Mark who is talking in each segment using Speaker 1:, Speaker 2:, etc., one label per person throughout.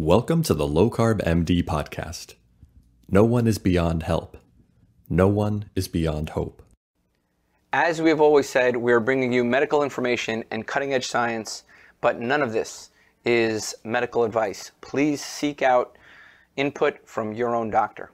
Speaker 1: Welcome to the Low Carb MD podcast. No one is beyond help. No one is beyond hope.
Speaker 2: As we have always said, we are bringing you medical information and cutting edge science, but none of this is medical advice. Please seek out input from your own doctor.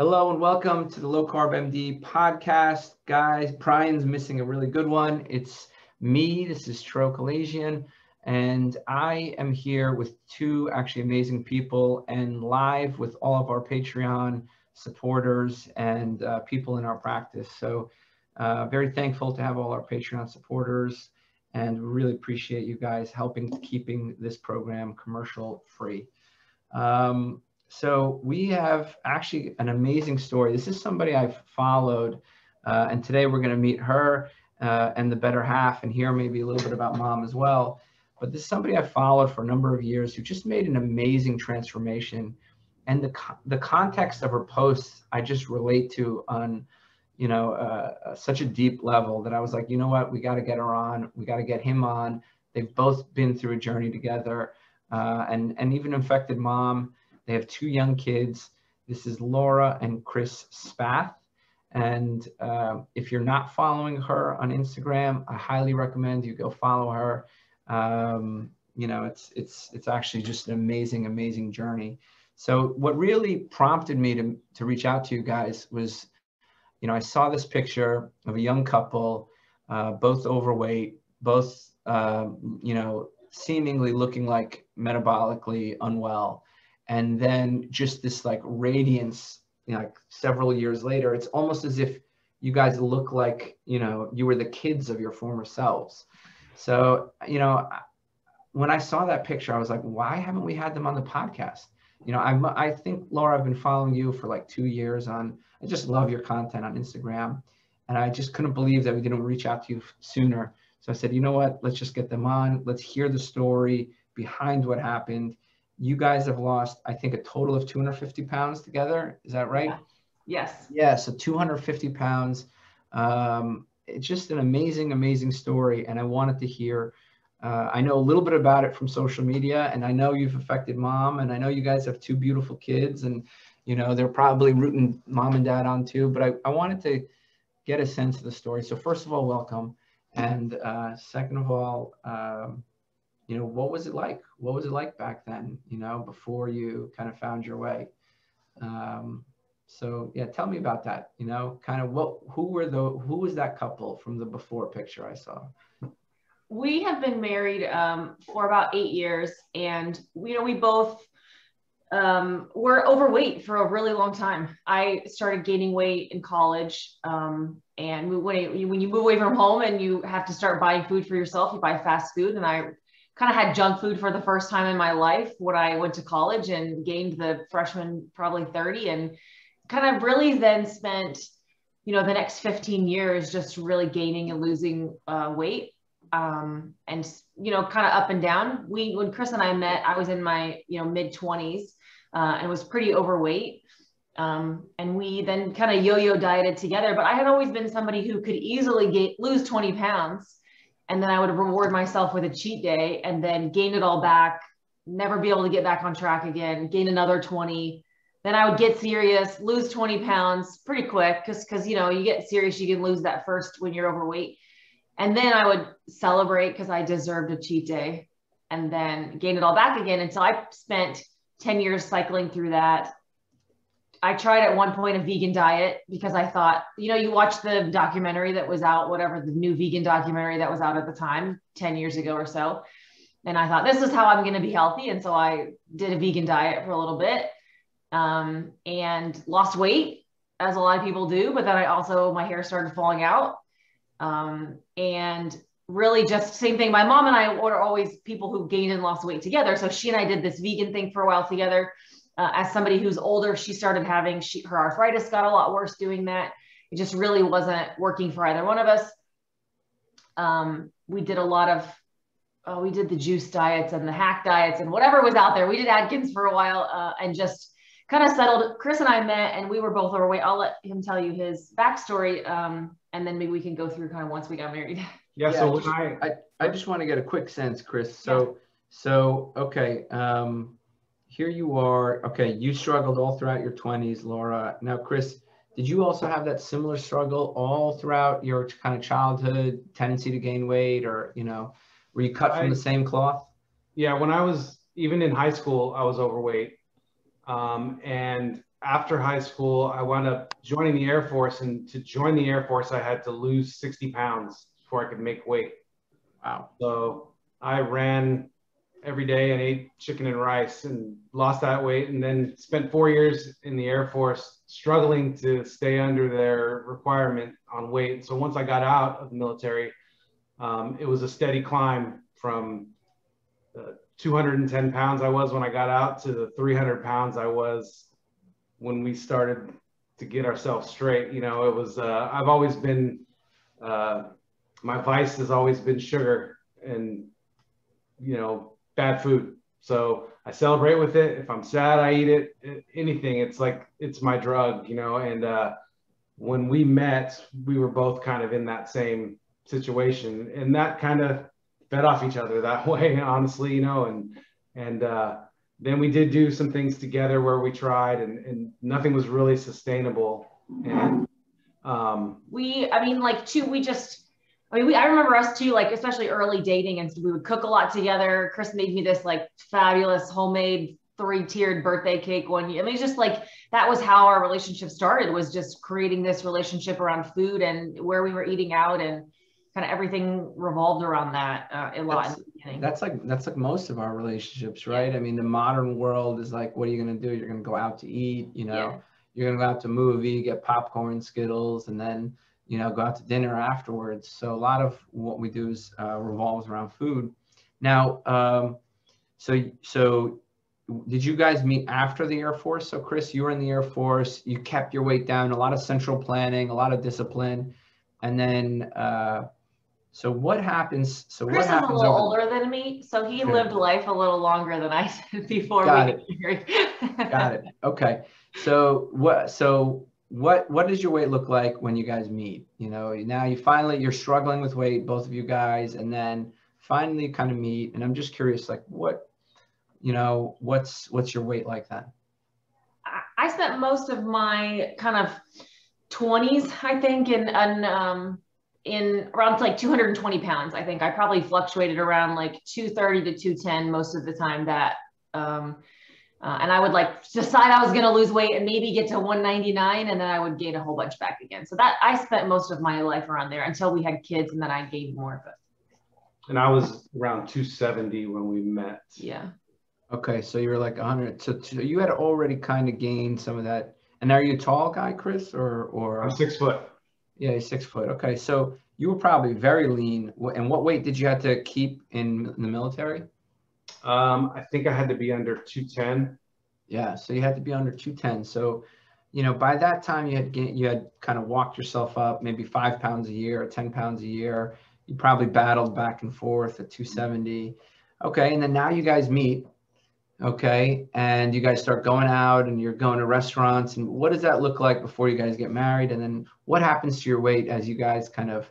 Speaker 2: Hello and welcome to the Low Carb MD podcast. Guys, Brian's missing a really good one. It's me, this is Tro Kalayjian, and I am here with two actually amazing people and live with all of our Patreon supporters and uh, people in our practice. So, uh, very thankful to have all our Patreon supporters and really appreciate you guys helping keeping this program commercial free. Um, so we have actually an amazing story. This is somebody I've followed, uh, and today we're going to meet her uh, and the better half, and hear maybe a little bit about mom as well. But this is somebody I followed for a number of years who just made an amazing transformation, and the the context of her posts I just relate to on, you know, uh, uh such a deep level that I was like, you know what, we got to get her on, we got to get him on. They've both been through a journey together, uh, and and even infected mom they have two young kids. This is Laura and Chris Spath. And uh, if you're not following her on Instagram, I highly recommend you go follow her. Um, you know, it's it's it's actually just an amazing, amazing journey. So what really prompted me to to reach out to you guys was, you know, I saw this picture of a young couple, uh, both overweight, both uh, you know, seemingly looking like metabolically unwell and then just this like radiance you know, like several years later it's almost as if you guys look like you know you were the kids of your former selves. So you know when i saw that picture i was like why haven't we had them on the podcast? You know i i think laura i've been following you for like two years on i just love your content on instagram. And i just couldn't believe that we didn't reach out to you sooner. So i said you know what? Let's just get them on. Let's hear the story behind what happened you guys have lost, I think, a total of 250 pounds together. Is that right?
Speaker 3: Yes.
Speaker 2: Yeah. So 250 pounds. Um, it's just an amazing, amazing story. And I wanted to hear, uh, I know a little bit about it from social media, and I know you've affected mom, and I know you guys have two beautiful kids, and you know they're probably rooting mom and dad on too. But I, I wanted to get a sense of the story. So first of all, welcome, and uh, second of all, um, you know, what was it like? What was it like back then, you know, before you kind of found your way? Um, so yeah, tell me about that, you know, kind of what, who were the, who was that couple from the before picture I saw?
Speaker 3: We have been married um, for about eight years and, you know, we both um, were overweight for a really long time. I started gaining weight in college. Um, and when, when you move away from home and you have to start buying food for yourself, you buy fast food. And I kind of had junk food for the first time in my life when I went to college and gained the freshman probably 30 and kind of really then spent, you know, the next 15 years just really gaining and losing uh, weight. Um, and, you know, kind of up and down. We, when Chris and I met, I was in my, you know, mid 20s uh, and was pretty overweight. Um, and we then kind of yo-yo dieted together, but I had always been somebody who could easily get, lose 20 pounds and then I would reward myself with a cheat day and then gain it all back, never be able to get back on track again, gain another 20. Then I would get serious, lose 20 pounds pretty quick because because you know you get serious, you can lose that first when you're overweight. And then I would celebrate because I deserved a cheat day and then gain it all back again. And so I spent 10 years cycling through that I tried at one point a vegan diet because I thought, you know, you watch the documentary that was out, whatever the new vegan documentary that was out at the time, 10 years ago or so. And I thought, this is how I'm going to be healthy. And so I did a vegan diet for a little bit um, and lost weight, as a lot of people do. But then I also, my hair started falling out. Um, and really just same thing. My mom and I were always people who gained and lost weight together. So she and I did this vegan thing for a while together uh, as somebody who's older, she started having she, her arthritis got a lot worse doing that. It just really wasn't working for either one of us. Um, we did a lot of, oh, we did the juice diets and the hack diets and whatever was out there. We did Atkins for a while uh, and just kind of settled. Chris and I met and we were both overweight. I'll let him tell you his backstory. Um, and then maybe we can go through kind of once we got married.
Speaker 4: Yeah,
Speaker 2: Yeah,
Speaker 4: so when
Speaker 2: just-
Speaker 4: I,
Speaker 2: I, I just want to get a quick sense, Chris. So, so, okay, um, here you are. Okay, you struggled all throughout your twenties, Laura. Now, Chris, did you also have that similar struggle all throughout your kind of childhood, tendency to gain weight, or you know, were you cut from
Speaker 4: I-
Speaker 2: the same cloth?
Speaker 4: yeah, when I was even in high school, I was overweight. Um, and after high school, I wound up joining the Air Force. And to join the Air Force, I had to lose 60 pounds before I could make weight.
Speaker 2: Wow.
Speaker 4: So I ran every day and ate chicken and rice and lost that weight and then spent four years in the Air Force struggling to stay under their requirement on weight. So once I got out of the military, um, it was a steady climb from the 210 pounds I was when I got out to the 300 pounds I was when we started to get ourselves straight. You know, it was, uh, I've always been, uh, my vice has always been sugar and you know bad food. So i celebrate with it. If i'm sad i eat it. Anything. It's like it's my drug you know and uh when we met we were both kind of in that same situation and that kind of fed off each other that way honestly you know and and uh then we did do some things together where we tried and, and nothing was really sustainable. And um
Speaker 3: we i mean like two we just i mean we i remember us too like especially early dating and we would cook a lot together chris made me this like fabulous homemade three tiered birthday cake one year i mean it's just like that was how our relationship started was just creating this relationship around food and where we were eating out and kind of everything revolved around that uh, a lot in the beginning.
Speaker 2: That's like that's like most of our relationships, right? I mean, the modern world is like, what are you gonna do? You're gonna go out to eat, you know,
Speaker 3: Yeah.
Speaker 2: you're gonna go out to movie, get popcorn, Skittles, and then you know go out to dinner afterwards. So a lot of what we do is uh, revolves around food. Now, um, so so did you guys meet after the Air Force? So Chris, you were in the Air Force. You kept your weight down. A lot of central planning, a lot of discipline, and then. Uh, so what happens? So
Speaker 3: Chris
Speaker 2: what
Speaker 3: is a
Speaker 2: happens
Speaker 3: little older than me, so he lived life a little longer than I did before
Speaker 2: Got
Speaker 3: we
Speaker 2: it.
Speaker 3: Got
Speaker 2: it. Okay. So what? So what? What does your weight look like when you guys meet? You know, now you finally you're struggling with weight, both of you guys, and then finally kind of meet. And I'm just curious, like what, you know, what's what's your weight like then?
Speaker 3: I- spent most of my kind of 20s, I think, in, in um in around like 220 pounds. I think I probably fluctuated around like 230 to 210 most of the time. That um, uh, and I would like decide I was going to lose weight and maybe get to 199, and then I would gain a whole bunch back again. So that I spent most of my life around there until we had kids, and then I gained more. of it.
Speaker 4: and I was around 270 when we met.
Speaker 3: yeah,
Speaker 2: Okay, so you're like 100. So, so you had already kind of gained some of that. And are you a tall guy, Chris, or or?
Speaker 4: I'm six foot.
Speaker 2: Yeah, you're six foot. Okay, so you were probably very lean. And what weight did you have to keep in, in the military?
Speaker 4: Um, I think I had to be under 210.
Speaker 2: Yeah, so you had to be under 210. So, you know, by that time you had you had kind of walked yourself up maybe five pounds a year or 10 pounds a year. You probably battled back and forth at 270. Okay, and then now you guys meet. Okay, and you guys start going out and you're going to restaurants. And what does that look like before you guys get married? And then what happens to your weight as you guys kind of,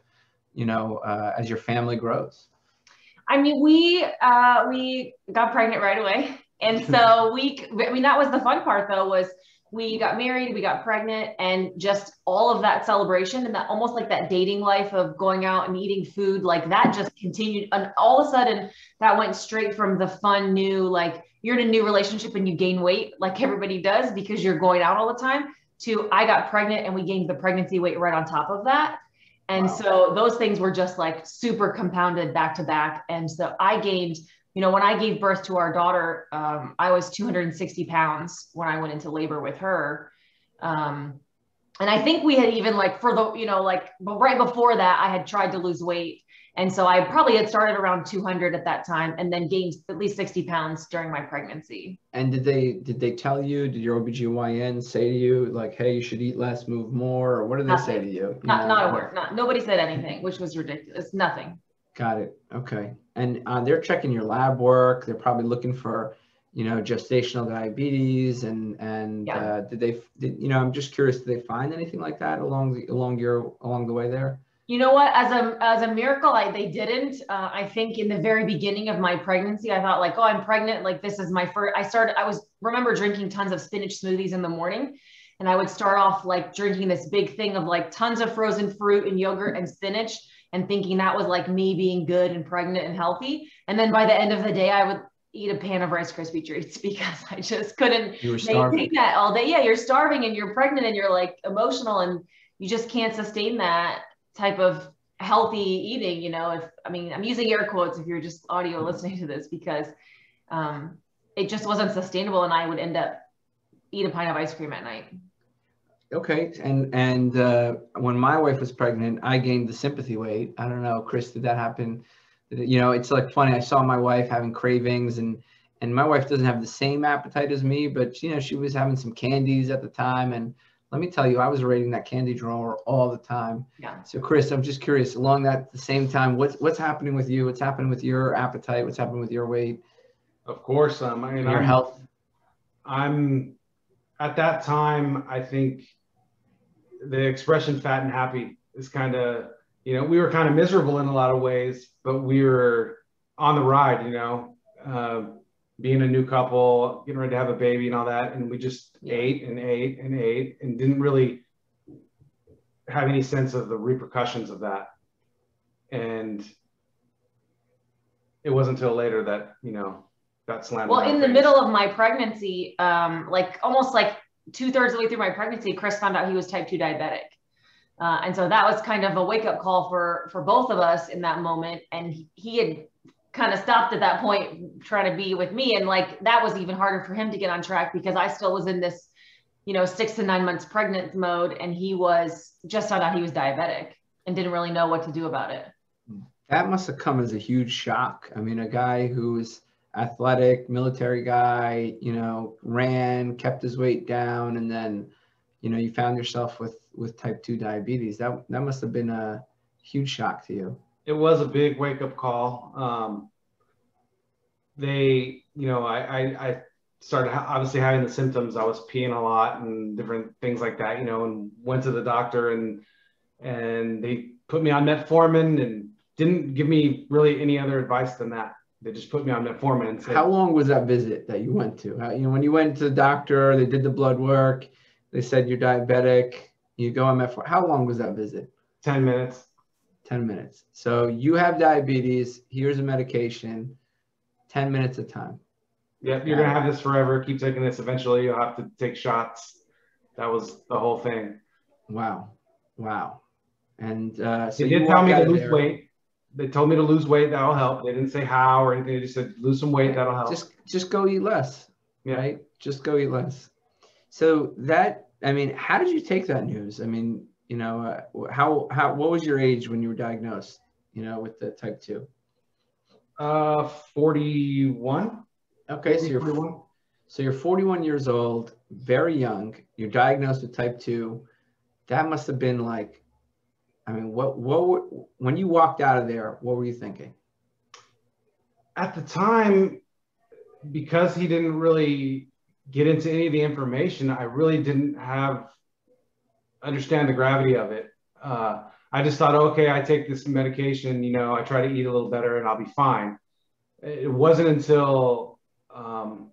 Speaker 2: you know, uh, as your family grows?
Speaker 3: I mean, we uh, we got pregnant right away, and so we. I mean, that was the fun part though. Was we got married, we got pregnant, and just all of that celebration and that almost like that dating life of going out and eating food, like that just continued. And all of a sudden, that went straight from the fun new, like you're in a new relationship and you gain weight, like everybody does because you're going out all the time. To I got pregnant and we gained the pregnancy weight right on top of that. And
Speaker 2: Wow.
Speaker 3: so those things were just like super compounded back to back. And so I gained, you know, when I gave birth to our daughter, um, I was 260 pounds when I went into labor with her. Um, and I think we had even like for the, you know, like, but right before that, I had tried to lose weight. And so I probably had started around 200 at that time and then gained at least 60 pounds during my pregnancy.
Speaker 2: And did they did they tell you? Did your OBGYN say to you like, "Hey, you should eat less, move more," or what did they say to you?
Speaker 3: Not,
Speaker 2: You
Speaker 3: not a word, not, nobody said anything, which was ridiculous. Nothing.
Speaker 2: Got it. Okay. And uh, they're checking your lab work. They're probably looking for, you know, gestational diabetes and and
Speaker 3: Yeah.
Speaker 2: uh, did they did, you know, I'm just curious, did they find anything like that along the along your along the way there?
Speaker 3: You know what? As a as a miracle, I they didn't. Uh, I think in the very beginning of my pregnancy, I thought like, oh, I'm pregnant. Like this is my first. I started. I was remember drinking tons of spinach smoothies in the morning, and I would start off like drinking this big thing of like tons of frozen fruit and yogurt and spinach, and thinking that was like me being good and pregnant and healthy. And then by the end of the day, I would eat a pan of Rice Krispie treats because I just couldn't
Speaker 2: You were starving.
Speaker 3: maintain that all day. Yeah, you're starving and you're pregnant and you're like emotional and you just can't sustain that type of healthy eating. You know, if I mean, I'm using air quotes if you're just audio listening to this because um, it just wasn't sustainable and I would end up eat a pint of ice cream at night.
Speaker 2: Okay, and and uh, when my wife was pregnant, I gained the sympathy weight. I don't know, Chris, did that happen? You know, it's like funny. I saw my wife having cravings, and and my wife doesn't have the same appetite as me, but you know, she was having some candies at the time, and let me tell you, I was raiding that candy drawer all the time.
Speaker 3: Yeah.
Speaker 2: So, Chris, I'm just curious. Along that the same time, what's what's happening with you? What's happening with your appetite? What's happening with your weight,
Speaker 4: Of course, um, I mean,
Speaker 2: your
Speaker 4: I'm,
Speaker 2: health?
Speaker 4: I'm at that time. I think the expression "fat and happy" is kind of, you know, we were kind of miserable in a lot of ways, but we were on the ride. You know, uh, being a new couple, getting ready to have a baby, and all that, and we just ate and ate and ate, and didn't really have any sense of the repercussions of that. And it wasn't until later that you know got slammed.
Speaker 3: Well,
Speaker 4: in
Speaker 3: the
Speaker 4: face.
Speaker 3: middle of my pregnancy, um, like almost like two thirds of the way through my pregnancy, Chris found out he was type two diabetic. Uh, and so that was kind of a wake up call for for both of us in that moment. And he, he had kind of stopped at that point trying to be with me, and like that was even harder for him to get on track because I still was in this, you know, six to nine months pregnant mode, and he was just found out he was diabetic and didn't really know what to do about it.
Speaker 2: That must have come as a huge shock. I mean, a guy who's athletic, military guy, you know, ran, kept his weight down, and then, you know, you found yourself with with type two diabetes. That that must have been a huge shock to you.
Speaker 4: It was a big wake up call. Um, they, you know, I, I, I started obviously having the symptoms. I was peeing a lot and different things like that, you know, and went to the doctor and, and they put me on metformin and didn't give me really any other advice than that. They just put me on metformin and said,
Speaker 2: How long was that visit that you went to? How, you know, when you went to the doctor, they did the blood work. They said you're diabetic. You go on metformin. How long was that visit?
Speaker 4: 10 minutes.
Speaker 2: 10 minutes. So you have diabetes. Here's a medication. 10 minutes of time.
Speaker 4: Yep. You're going to have this forever. Keep taking this. Eventually you'll have to take shots. That was the whole thing.
Speaker 2: Wow. Wow. And uh, so
Speaker 4: they
Speaker 2: you
Speaker 4: did tell me to lose
Speaker 2: there-
Speaker 4: weight. They told me to lose weight. That'll help. They didn't say how or anything. They just said lose some weight. That'll help.
Speaker 2: Just just go eat less.
Speaker 4: Yeah.
Speaker 2: Right? Just go eat less. So that I mean, how did you take that news? I mean, you know, uh, how how what was your age when you were diagnosed? You know, with the type two.
Speaker 4: uh, 41.
Speaker 2: Okay, so you're
Speaker 4: 41.
Speaker 2: so you're 41 years old, very young. You're diagnosed with type two. That must have been like, I mean, what what were- when you walked out of there, what were you thinking?
Speaker 4: At the time, because he didn't really get into any of the information, I really didn't have understand the gravity of it. Uh, I just thought, okay, I take this medication, you know, I try to eat a little better and I'll be fine. It wasn't until um,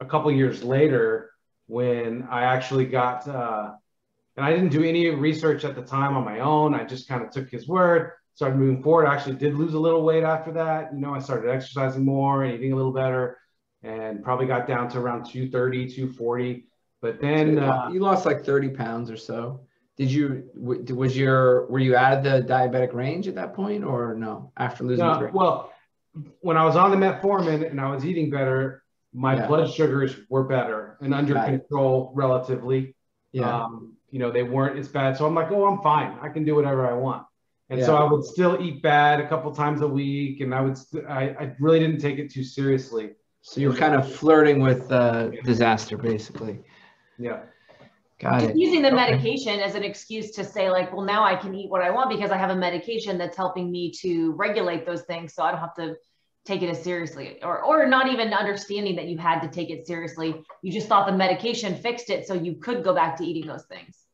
Speaker 4: a couple years later when I actually got, uh, and I didn't do any research at the time on my own. I just kind of took his word, started moving forward. I actually did lose a little weight after that. You know, I started exercising more and eating a little better and probably got down to around 230, 240. But then, uh,
Speaker 2: you lost like 30 pounds or so. Did you was your were you out of the diabetic range at that point or no? After losing
Speaker 4: No, well, when I was on the metformin and I was eating better, my
Speaker 2: Yeah.
Speaker 4: blood sugars were better and under
Speaker 2: it.
Speaker 4: control relatively.
Speaker 2: yeah.
Speaker 4: Um, you know, they weren't as bad. So I'm like, oh, I'm fine. I can do whatever I want. And so I would still eat bad a couple times a week, and I would, st- I, I really didn't take it too seriously.
Speaker 2: so you're kind of flirting with uh, disaster, basically.
Speaker 4: Yeah.
Speaker 2: Got
Speaker 3: Just
Speaker 2: it.
Speaker 3: using the
Speaker 2: Okay.
Speaker 3: medication as an excuse to say like well now i can eat what i want because i have a medication that's helping me to regulate those things so i don't have to take it as seriously or or not even understanding that you had to take it seriously you just thought the medication fixed it so you could go back to eating those things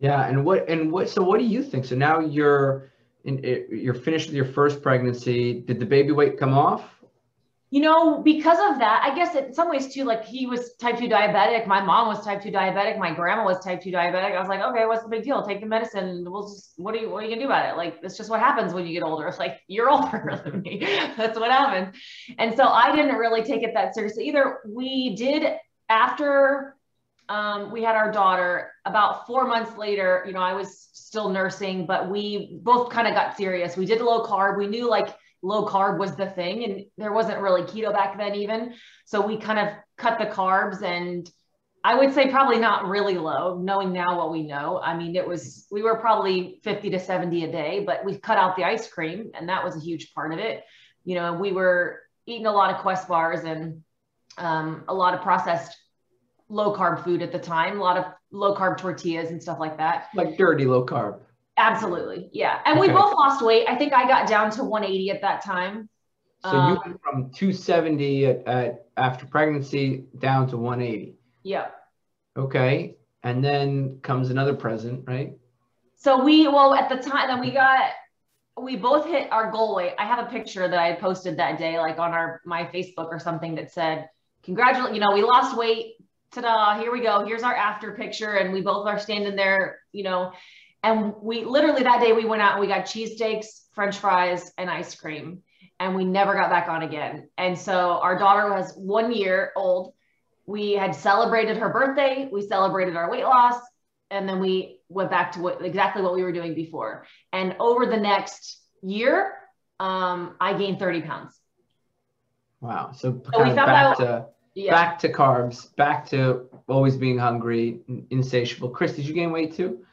Speaker 2: yeah and what and what so what do you think so now you're in, eh, you're finished with your first pregnancy did the baby weight come off
Speaker 3: you know, because of that, I guess in some ways too, like he was type 2 diabetic. My mom was type 2 diabetic. My grandma was type 2 diabetic. I was like, okay, what's the big deal? Take the medicine. We'll just, what are you, what are you gonna do about it? Like, it's just what happens when you get older. It's like, you're older than me. That's what happened. And so I didn't really take it that seriously either. We did after um, we had our daughter about four months later, you know, I was still nursing, but we both kind of got serious. We did low carb. We knew like, low carb was the thing and there wasn't really keto back then even. So we kind of cut the carbs and i would say probably not really low knowing now what we know. I mean it was we were probably 50 to 70 a day but we cut out the ice cream and that was a huge part of it. You know we were eating a lot of quest bars and um, a lot of processed low carb food at the time a lot of low carb tortillas and stuff like that.
Speaker 2: Like dirty low carb
Speaker 3: Absolutely. Yeah. And okay. we both lost weight. I think I got down to 180 at that time.
Speaker 2: So um, you went from 270 at, at, after pregnancy down to 180.
Speaker 3: Yeah.
Speaker 2: Okay. And then comes another present, right?
Speaker 3: So we, well, at the time that we got, we both hit our goal weight. I have a picture that I posted that day, like on our, my Facebook or something that said, congratulate, you know, we lost weight. Ta-da, here we go. Here's our after picture. And we both are standing there, you know, and we literally that day we went out and we got cheesesteaks, french fries, and ice cream. And we never got back on again. And so our daughter was one year old. We had celebrated her birthday, we celebrated our weight loss, and then we went back to what exactly what we were doing before. And over the next year, um, I gained 30 pounds.
Speaker 2: Wow. So, so we back out, to yeah. back to carbs, back to always being hungry, insatiable. Chris, did you gain weight too?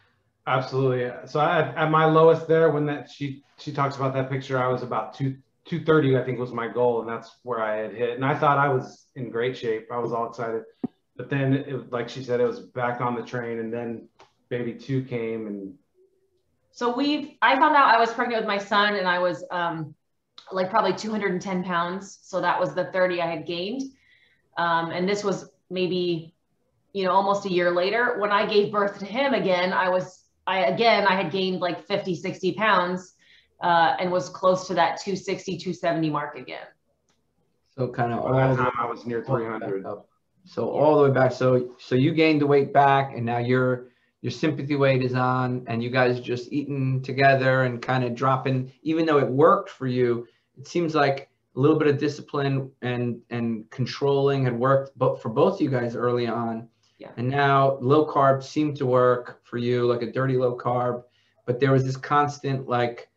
Speaker 4: Absolutely. So I, at my lowest there, when that she she talks about that picture, I was about two two thirty, I think was my goal, and that's where I had hit. And I thought I was in great shape. I was all excited, but then it, like she said, it was back on the train, and then baby two came, and
Speaker 3: so we I found out I was pregnant with my son, and I was um like probably 210 pounds. So that was the 30 I had gained, um, and this was maybe you know almost a year later when I gave birth to him again. I was I again I had gained like 50, 60 pounds uh, and was close to that 260, 270 mark again.
Speaker 2: So kind of
Speaker 4: all that time I was near 300.
Speaker 2: So yeah. all the way back. So so you gained the weight back, and now your your sympathy weight is on, and you guys just eating together and kind of dropping. Even though it worked for you, it seems like a little bit of discipline and and controlling had worked, but for both you guys early on.
Speaker 3: Yeah.
Speaker 2: And now low carb seemed to work for you, like a dirty low carb, but there was this constant like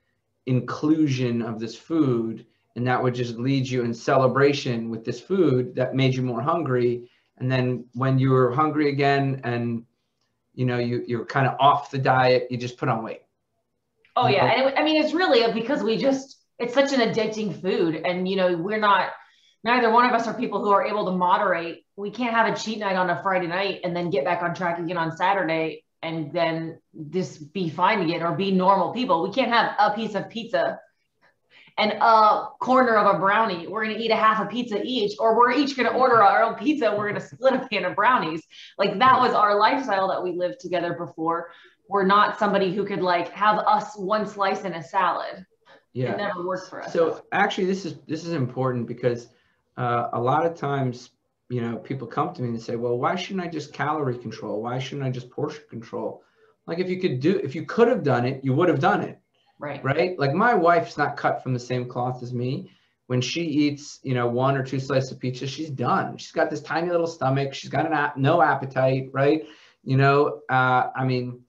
Speaker 2: inclusion of this food, and that would just lead you in celebration with this food that made you more hungry. And then when you were hungry again, and you know you you're kind of off the diet, you just put on weight.
Speaker 3: Oh yeah, and it, I mean it's really because we just it's such an addicting food, and you know we're not neither one of us are people who are able to moderate. We can't have a cheat night on a Friday night and then get back on track again on Saturday and then just be fine again or be normal people. We can't have a piece of pizza and a corner of a brownie. We're going to eat a half a pizza each, or we're each going to order our own pizza. We're going to split a pan of brownies. Like that was our lifestyle that we lived together before. We're not somebody who could like have us one slice in a salad.
Speaker 2: Yeah.
Speaker 3: It never worked for us.
Speaker 2: So actually this is, this is important because uh, a lot of times, you know, people come to me and say, well, why shouldn't I just calorie control? Why shouldn't I just portion control? Like if you could do, if you could have done it, you would have done it.
Speaker 3: Right.
Speaker 2: Right. Like my wife's not cut from the same cloth as me. When she eats, you know, one or two slices of pizza, she's done. She's got this tiny little stomach. She's got an ap- no appetite. Right. You know, uh, I mean,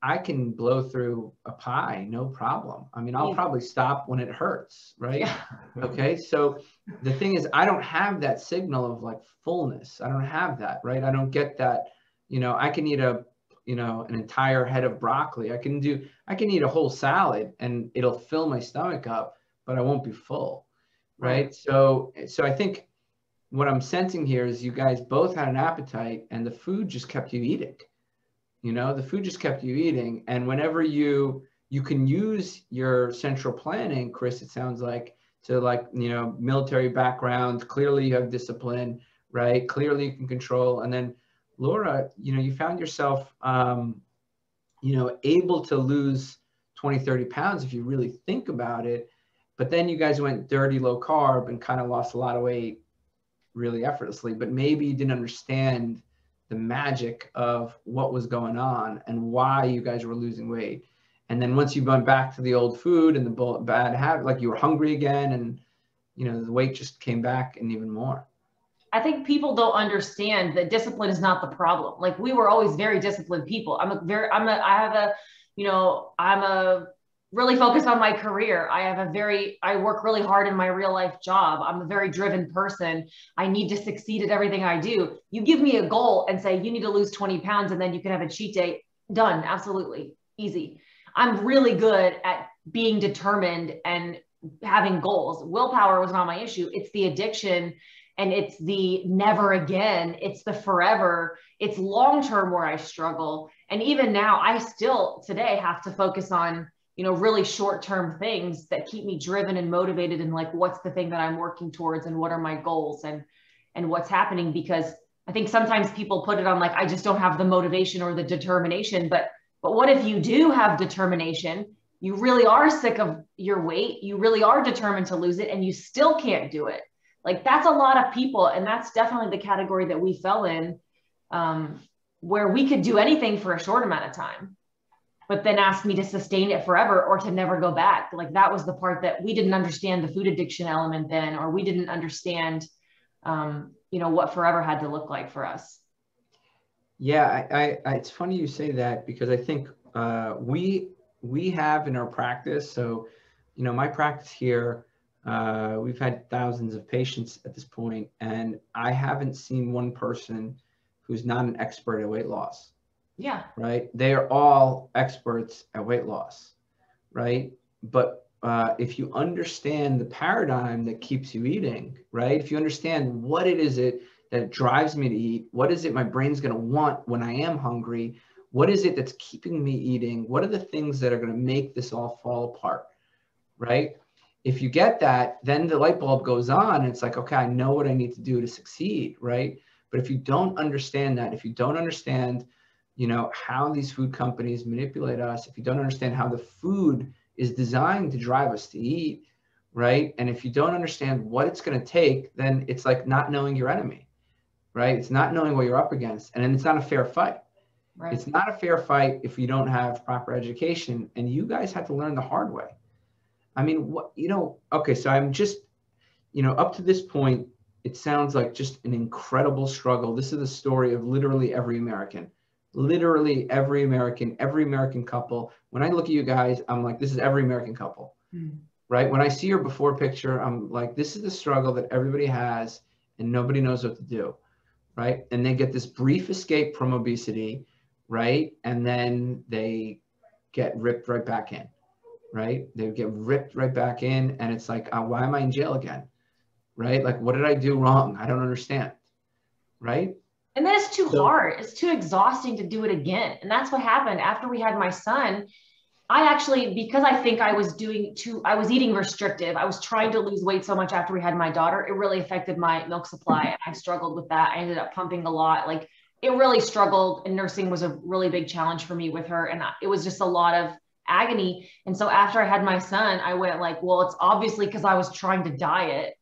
Speaker 2: I can blow through a pie, no problem. I mean, I'll probably stop when it hurts, right? Yeah. Okay. So the thing is, I don't have that signal of like fullness. I don't have that, right? I don't get that. You know, I can eat a, you know, an entire head of broccoli. I can do, I can eat a whole salad and it'll fill my stomach up, but I won't be full, right? right. So, so I think what I'm sensing here is you guys both had an appetite and the food just kept you eating you know the food just kept you eating and whenever you you can use your central planning chris it sounds like to like you know military background clearly you have discipline right? Clearly you can control. And then laura you know you found yourself um, you know able to lose 20 30 pounds if you really think about it. But then you guys went dirty low carb and kind of lost a lot of weight really effortlessly. But maybe you didn't understand the magic of what was going on and why you guys were losing weight and then once you went back to the old food and the bad habit like you were hungry again and you know the weight just came back and even more.
Speaker 3: I think people don't understand that discipline is not the problem. Like we were always very disciplined people. I'm a very i'm a i have a you know i'm a really focused on my career. I have a very i work really hard in my real life job. I'm a very driven person. I need to succeed at everything i do. You give me a goal and say you need to lose 20 pounds and then you can have a cheat day. Done. Absolutely. Easy I'm really good at being determined and having goals. Willpower was not my issue. It's the addiction and it's the never again. It's the forever. It's long term where I struggle. And even now, I still today have to focus on you know really short term things that keep me driven and motivated and like what's the thing that i'm working towards and what are my goals and and what's happening because i think sometimes people put it on like i just don't have the motivation or the determination but but what if you do have determination? You really are sick of your weight. You really are determined to lose it and you still can't do it. Like that's a lot of people. And that's definitely the category that we fell in, um, where we could do anything for a short amount of time, but then ask me to sustain it forever or to never go back. Like that was the part that we didn't understand the food addiction element then, or we didn't understand, um, you know, what forever had to look like for us.
Speaker 2: Yeah, I, I, it's funny you say that because I think uh, we we have in our practice. So, you know, my practice here, uh, we've had thousands of patients at this point, and I haven't seen one person who's not an expert at weight loss.
Speaker 3: Yeah.
Speaker 2: Right. They are all experts at weight loss. Right. But uh, if you understand the paradigm that keeps you eating, right? If you understand what it is it that drives me to eat? What is it my brain's going to want when I am hungry? What is it that's keeping me eating? What are the things that are going to make this all fall apart? Right? If you get that, then the light bulb goes on and it's like, okay, I know what I need to do to succeed, right? But if you don't understand that, if you don't understand, you know, how these food companies manipulate us, if you don't understand how the food is designed to drive us to eat, right? And if you don't understand what it's going to take, then it's like not knowing your enemy right? It's not knowing what you're up against, and it's not a fair fight. Right. It's not a fair fight if you don't have proper education, and you guys had to learn the hard way. I mean, what you know? Okay, so I'm just, you know, up to this point, it sounds like just an incredible struggle. This is the story of literally every American, literally every American, every American couple. When I look at you guys, I'm like, this is every American couple, mm. right? When I see your before picture, I'm like, this is the struggle that everybody has, and nobody knows what to do right? And they get this brief escape from obesity, right? And then they get ripped right back in, right? They get ripped right back in, and it's like, uh, why am I in jail again? Right? Like, what did I do wrong? I don't understand, right?
Speaker 3: And then it's too so, hard. It's too exhausting to do it again. And that's what happened after we had my son. I actually, because I think I was doing too, I was eating restrictive. I was trying to lose weight so much after we had my daughter. It really affected my milk supply. Mm-hmm. I struggled with that. I ended up pumping a lot. Like it really struggled. And nursing was a really big challenge for me with her. And it was just a lot of agony. And so after I had my son, I went like, well, it's obviously because I was trying to diet.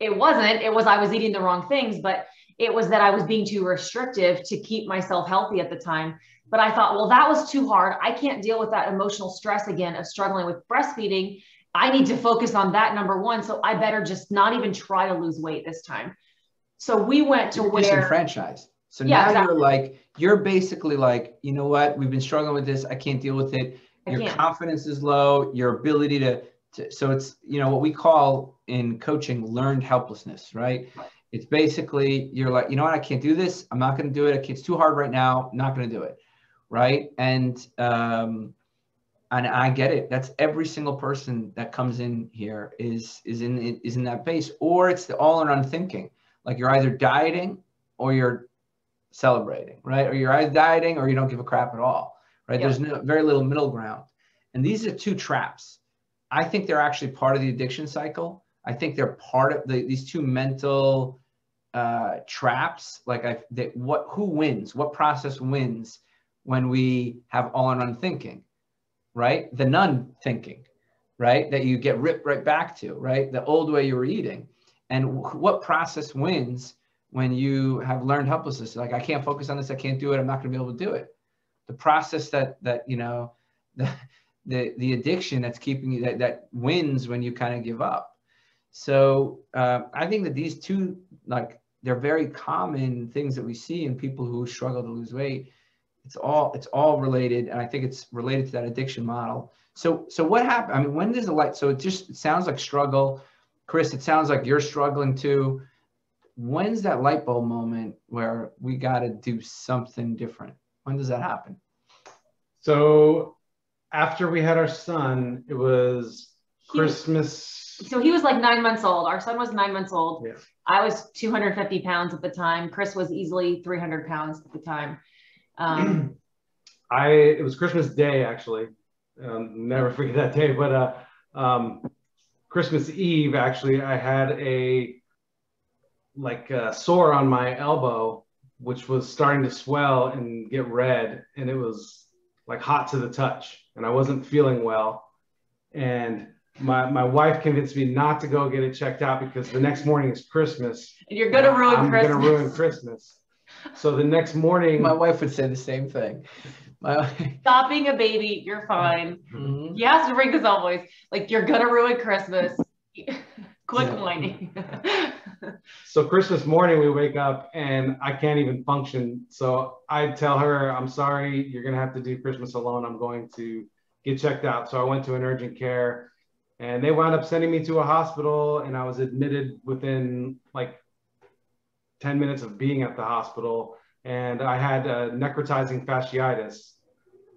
Speaker 3: It wasn't, it was I was eating the wrong things, but it was that I was being too restrictive to keep myself healthy at the time. But I thought, well, that was too hard. I can't deal with that emotional stress again of struggling with breastfeeding. I need to focus on that number one. So I better just not even try to lose weight this time. So we went to
Speaker 2: you're
Speaker 3: where
Speaker 2: franchise. So yeah, now exactly. you're like, you're basically like, you know what? We've been struggling with this. I can't deal with it. Your confidence is low. Your ability to, to, so it's, you know, what we call in coaching learned helplessness, right? It's basically, you're like, you know what? I can't do this. I'm not going to do it. It's too hard right now. I'm not going to do it right? And um, and I get it. That's every single person that comes in here is is in is in that base, or it's the all or none thinking. Like you're either dieting or you're celebrating, right? Or you're either dieting or you don't give a crap at all, right? Yep. There's no, very little middle ground, and these are two traps. I think they're actually part of the addiction cycle, I think they're part of the, these two mental uh, traps. Like I, that what, who wins? What process wins when we have all none thinking, right? The none thinking, right? That you get ripped right back to, right? The old way you were eating, and what process wins when you have learned helplessness? Like I can't focus on this. I can't do it. I'm not going to be able to do it. The process that that you know, the the the addiction that's keeping you that that wins when you kind of give up. So uh, I think that these two like they're very common things that we see in people who struggle to lose weight. It's all it's all related, and I think it's related to that addiction model. So so what happened? I mean, when does the light? So it just it sounds like struggle, Chris. It sounds like you're struggling too. When's that light bulb moment where we got to do something different? When does that happen?
Speaker 4: So after we had our son, it was Christmas.
Speaker 3: So he was like nine months old. Our son was nine months old.
Speaker 4: Yeah.
Speaker 3: I was 250 pounds at the time. Chris was easily 300 pounds at the time. Um,
Speaker 4: I it was Christmas Day actually. Um, never forget that day. But uh, um, Christmas Eve actually, I had a like a sore on my elbow, which was starting to swell and get red, and it was like hot to the touch, and I wasn't feeling well. And my my wife convinced me not to go get it checked out because the next morning is Christmas.
Speaker 3: and you're gonna ruin
Speaker 4: I'm
Speaker 3: Christmas.
Speaker 4: gonna ruin Christmas. So the next morning,
Speaker 2: My wife would say the same thing. My,
Speaker 3: Stop being a baby. You're fine.
Speaker 2: Mhm.
Speaker 3: He has to bring this always. Like you're gonna ruin Christmas. Quit
Speaker 2: Yeah.
Speaker 3: whining.
Speaker 4: so Christmas morning we wake up and I can't even function. So I tell her, I'm sorry, you're gonna have to do Christmas alone. I'm going to get checked out. So I went to an urgent care and they wound up sending me to a hospital and I was admitted within like 10 minutes of being at the hospital. And I had uh, necrotizing fasciitis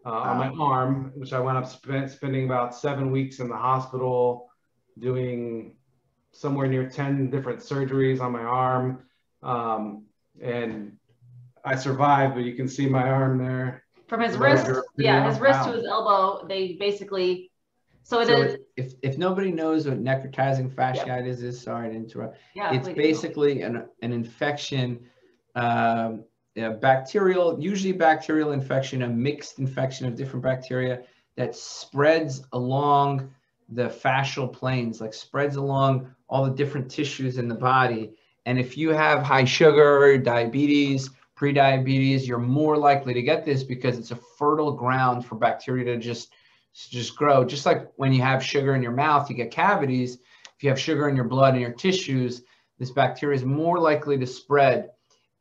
Speaker 4: uh, on my arm, which I wound up spent, spending about seven weeks in the hospital doing somewhere near 10 different surgeries on my arm. Um, and I survived, but you can see my arm there.
Speaker 3: From his wrist, yeah, his wrist
Speaker 4: Wow.
Speaker 3: to his elbow, they basically. So it
Speaker 2: So
Speaker 3: is.
Speaker 2: if, if nobody knows what necrotizing fasciitis is, sorry to interrupt.
Speaker 3: Yeah,
Speaker 2: it's basically an, an infection, um, a bacterial, usually bacterial infection, a mixed infection of different bacteria that spreads along the fascial planes, like spreads along all the different tissues in the body. And if you have high sugar, diabetes, pre-diabetes, you're more likely to get this because it's a fertile ground for bacteria to just just grow. Just like when you have sugar in your mouth, you get cavities. If you have sugar in your blood and your tissues, this bacteria is more likely to spread.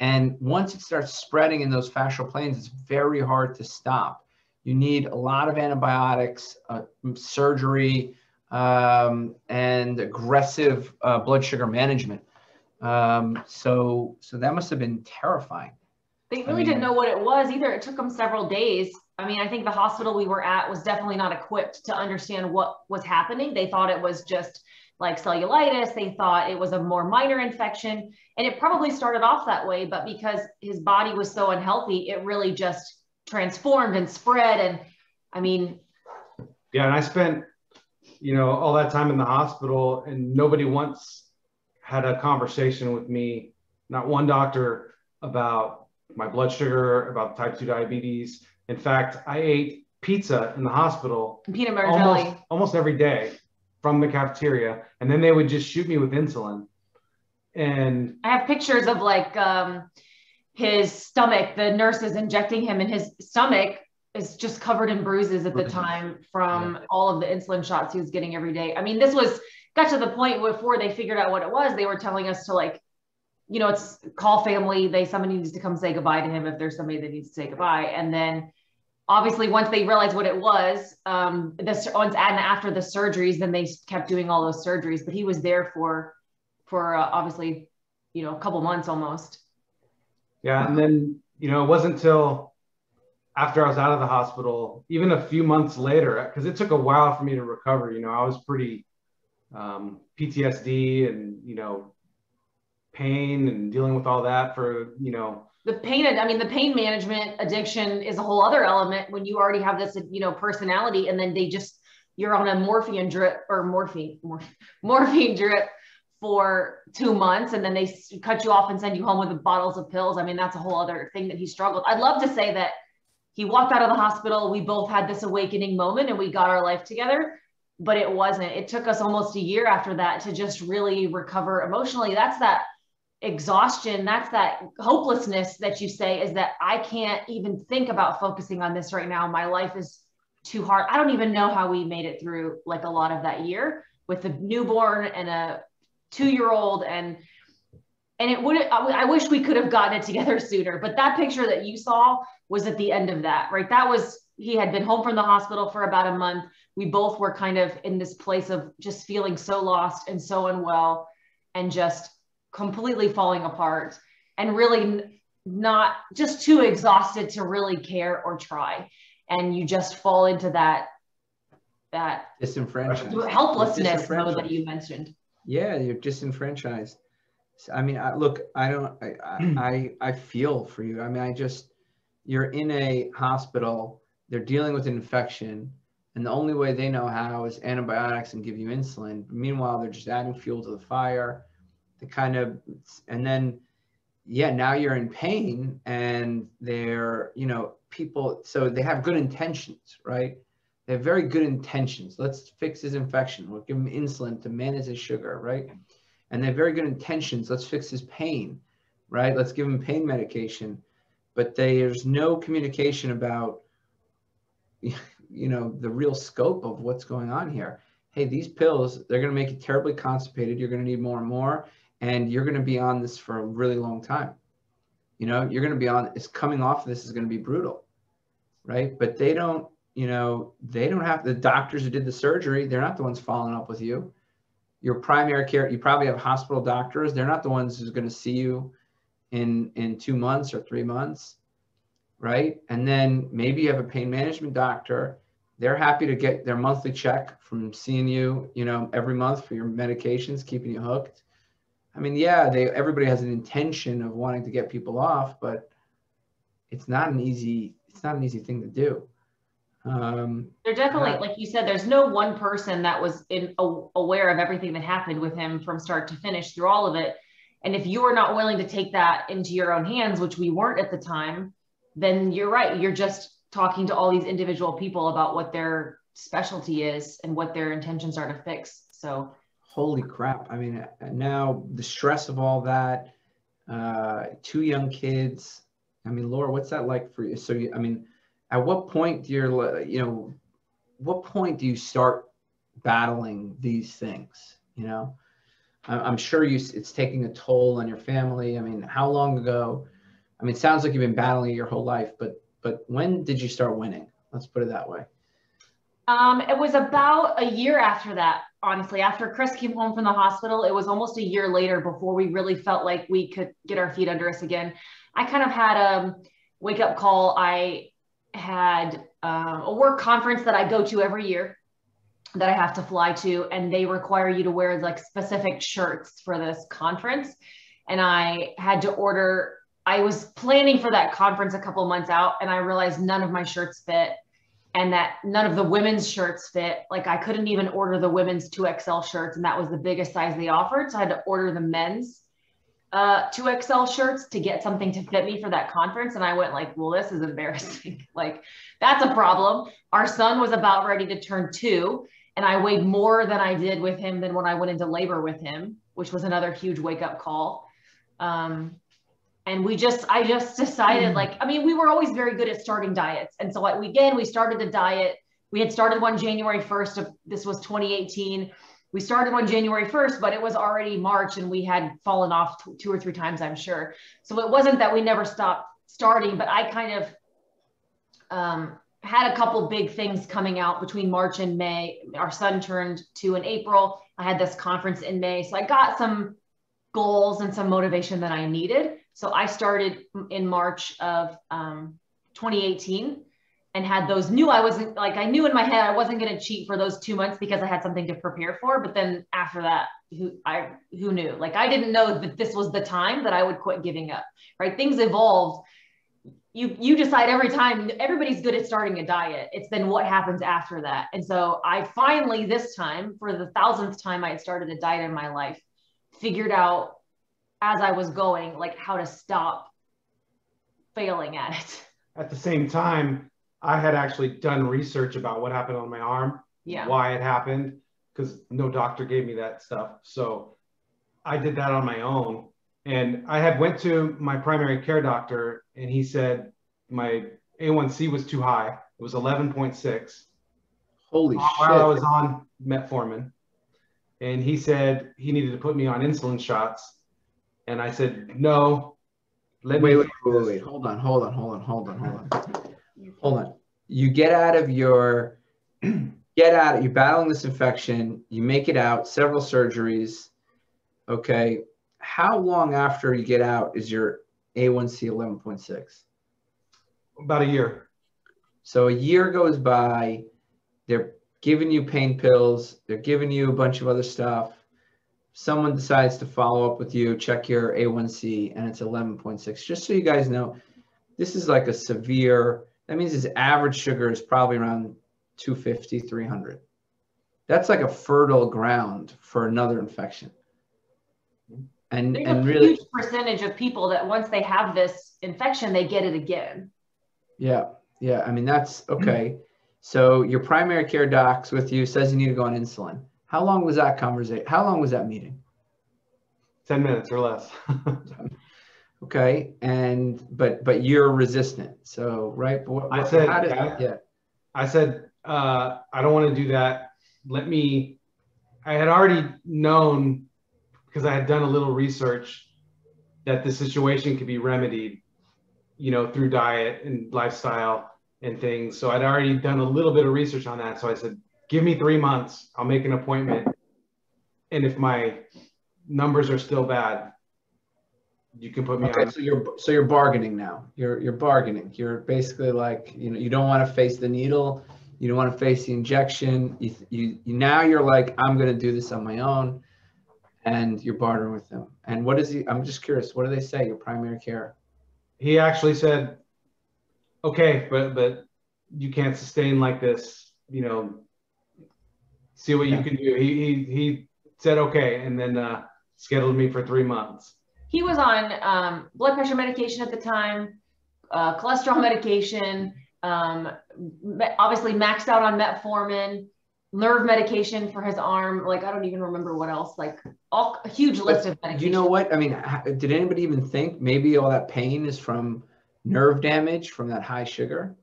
Speaker 2: And once it starts spreading in those fascial planes, it's very hard to stop. You need a lot of antibiotics, uh, surgery, um, and aggressive uh, blood sugar management. Um, so, so that must have been terrifying.
Speaker 3: They
Speaker 2: I
Speaker 3: really
Speaker 2: mean-
Speaker 3: didn't know what it was either. It took them several days. I mean, I think the hospital we were at was definitely not equipped to understand what was happening. They thought it was just like cellulitis. They thought it was a more minor infection. And it probably started off that way, but because his body was so unhealthy, it really just transformed and spread. And I mean,
Speaker 4: Yeah, and I spent, you know, all that time in the hospital, and nobody once had a conversation with me, not one doctor, about my blood sugar, about type 2 diabetes. In fact, I ate pizza in the hospital
Speaker 3: peanut butter
Speaker 4: almost,
Speaker 3: jelly.
Speaker 4: almost every day from the cafeteria, and then they would just shoot me with insulin. And
Speaker 3: I have pictures of like um, his stomach, the nurses injecting him, and his stomach is just covered in bruises at the time from all of the insulin shots he was getting every day. I mean, this was got to the point before they figured out what it was. They were telling us to like, you know, it's call family. They somebody needs to come say goodbye to him if there's somebody that needs to say goodbye. And then obviously once they realized what it was, um, this once and after the surgeries, then they kept doing all those surgeries. But he was there for for uh, obviously, you know, a couple months almost.
Speaker 4: Yeah, and then you know it wasn't until after I was out of the hospital, even a few months later, because it took a while for me to recover. You know, I was pretty um, PTSD and you know pain and dealing with all that for you know
Speaker 3: The pain, and I mean, the pain management addiction is a whole other element when you already have this, you know, personality, and then they just you're on a morphine drip or morphine, mor- morphine drip for two months and then they cut you off and send you home with bottles of pills. I mean, that's a whole other thing that he struggled. I'd love to say that he walked out of the hospital. We both had this awakening moment and we got our life together, but it wasn't. It took us almost a year after that to just really recover emotionally. That's that exhaustion. That's that hopelessness that you say is that I can't even think about focusing on this right now. My life is too hard. I don't even know how we made it through like a lot of that year with a newborn and a two year old and and it would I wish we could have gotten it together sooner but that picture that you saw was at the end of that right that was he had been home from the hospital for about a month we both were kind of in this place of just feeling so lost and so unwell and just completely falling apart and really not just too exhausted to really care or try. And you just fall into that that
Speaker 2: disenfranchised.
Speaker 3: Helplessness mode that you mentioned.
Speaker 2: Yeah you're disenfranchised. I mean I, look i don't I, I i feel for you. I mean i just you're in a hospital they're dealing with an infection and the only way they know how is antibiotics and give you insulin. Meanwhile they're just adding fuel to the fire the kind of and then yeah now you're in pain and they're you know people so they have good intentions right they have very good intentions. Let's fix his infection. We'll give him insulin to manage his sugar, right? And they have very good intentions. Let's fix his pain, right? Let's give him pain medication. But there's no communication about, you know, the real scope of what's going on here. Hey, these pills, they're going to make you terribly constipated. You're going to need more and more. And you're going to be on this for a really long time. You know, you're going to be on, it's coming off this is going to be brutal, right? But they don't, you know, they don't have the doctors who did the surgery, they're not the ones following up with you. Your primary care, you probably have hospital doctors, they're not the ones who's going to see you in in 2 months or 3 months, right? And then maybe you have a pain management doctor, they're happy to get their monthly check from seeing you, you know, every month for your medications, keeping you hooked. I mean, yeah, they everybody has an intention of wanting to get people off, but it's not an easy it's not an easy thing to do.
Speaker 3: Um, They're definitely, uh, like you said, there's no one person that was in, uh, aware of everything that happened with him from start to finish through all of it. And if you are not willing to take that into your own hands, which we weren't at the time, then you're right. You're just talking to all these individual people about what their specialty is and what their intentions are to fix. So,
Speaker 2: holy crap. I mean, now the stress of all that, uh, two young kids. I mean, Laura, what's that like for you? So, you, I mean, at what point do you you know what point do you start battling these things you know i'm sure you it's taking a toll on your family i mean how long ago i mean it sounds like you've been battling your whole life but but when did you start winning let's put it that way
Speaker 3: um, it was about a year after that honestly after chris came home from the hospital it was almost a year later before we really felt like we could get our feet under us again. I kind of had a wake up call. I had um, a work conference that I go to every year that I have to fly to, and they require you to wear like specific shirts for this conference. And I had to order, I was planning for that conference a couple months out, and I realized none of my shirts fit and that none of the women's shirts fit. Like I couldn't even order the women's 2XL shirts, and that was the biggest size they offered. So I had to order the men's uh, 2XL shirts to get something to fit me for that conference. And I went like, well, this is embarrassing. like that's a problem. Our son was about ready to turn two and I weighed more than I did with him than when I went into labor with him, which was another huge wake up call. Um, and we just, I just decided mm. like, I mean, we were always very good at starting diets. And so we, again, we started the diet. We had started one January 1st of this was 2018 we started on January 1st, but it was already March and we had fallen off t- two or three times, I'm sure. So it wasn't that we never stopped starting, but I kind of um, had a couple big things coming out between March and May. Our son turned two in April. I had this conference in May. So I got some goals and some motivation that I needed. So I started in March of um, 2018 and had those knew I wasn't like I knew in my head I wasn't going to cheat for those two months because I had something to prepare for. But then after that, who I who knew? Like I didn't know that this was the time that I would quit giving up. Right? Things evolved. You you decide every time. Everybody's good at starting a diet. It's then what happens after that. And so I finally this time for the thousandth time I had started a diet in my life figured out as I was going, like how to stop failing at it.
Speaker 4: At the same time, I had actually done research about what happened on my arm,
Speaker 3: Yeah.
Speaker 4: why it happened, because no doctor gave me that stuff. So I did that on my own. And I had went to my primary care doctor and he said my A1C was too high. It was 11.6
Speaker 2: Holy shit.
Speaker 4: while I was on metformin. And he said he needed to put me on insulin shots. And I said, no. Let
Speaker 2: Wait,
Speaker 4: me
Speaker 2: wait, wait, wait, wait. Hold on, hold on, hold on, hold on, hold on. Hold on. You get out of your, get out, you're battling this infection, you make it out, several surgeries. Okay. How long after you get out is your A1C 11.6?
Speaker 4: about a year.
Speaker 2: So a year goes by, they're giving you pain pills, they're giving you a bunch of other stuff. Someone decides to follow up with you, check your A1C, and it's 11.6. Just so you guys know, this is like a severe, that means his average sugar is probably around 250, 300. That's like a fertile ground for another infection. And,
Speaker 3: There's
Speaker 2: and
Speaker 3: a
Speaker 2: really,
Speaker 3: huge percentage of people that once they have this infection, they get it again.
Speaker 2: Yeah, yeah. I mean, that's okay. So your primary care doc's with you, says you need to go on insulin. How long was that conversation? How long was that meeting?
Speaker 4: 10 minutes or less.
Speaker 2: Okay, and but but you're resistant. So right, but what,
Speaker 4: I said,
Speaker 2: did-
Speaker 4: yeah.
Speaker 2: yeah,
Speaker 4: I said, uh, I don't want to do that. Let me, I had already known because I had done a little research that the situation could be remedied, you know, through diet and lifestyle and things. So I'd already done a little bit of research on that. So I said, give me three months. I'll make an appointment. And if my numbers are still bad, you can put me
Speaker 2: Okay,
Speaker 4: on.
Speaker 2: so you're so you're bargaining now. You're you're bargaining. You're basically like you know you don't want to face the needle, you don't want to face the injection. You you, now you're like I'm gonna do this on my own, and you're bartering with them. And what is he? I'm just curious. What do they say? Your primary care.
Speaker 4: he actually said, "Okay, but but you can't sustain like this. You know, see what
Speaker 2: Yeah.
Speaker 4: you can do." He he he said, "Okay," and then uh, scheduled me for three months.
Speaker 3: He was on um, blood pressure medication at the time, uh, cholesterol medication, um, obviously maxed out on metformin, nerve medication for his arm. Like I don't even remember what else. Like all a huge list of medications.
Speaker 2: You know what? I mean, h- did anybody even think maybe all that pain is from nerve damage from that high sugar?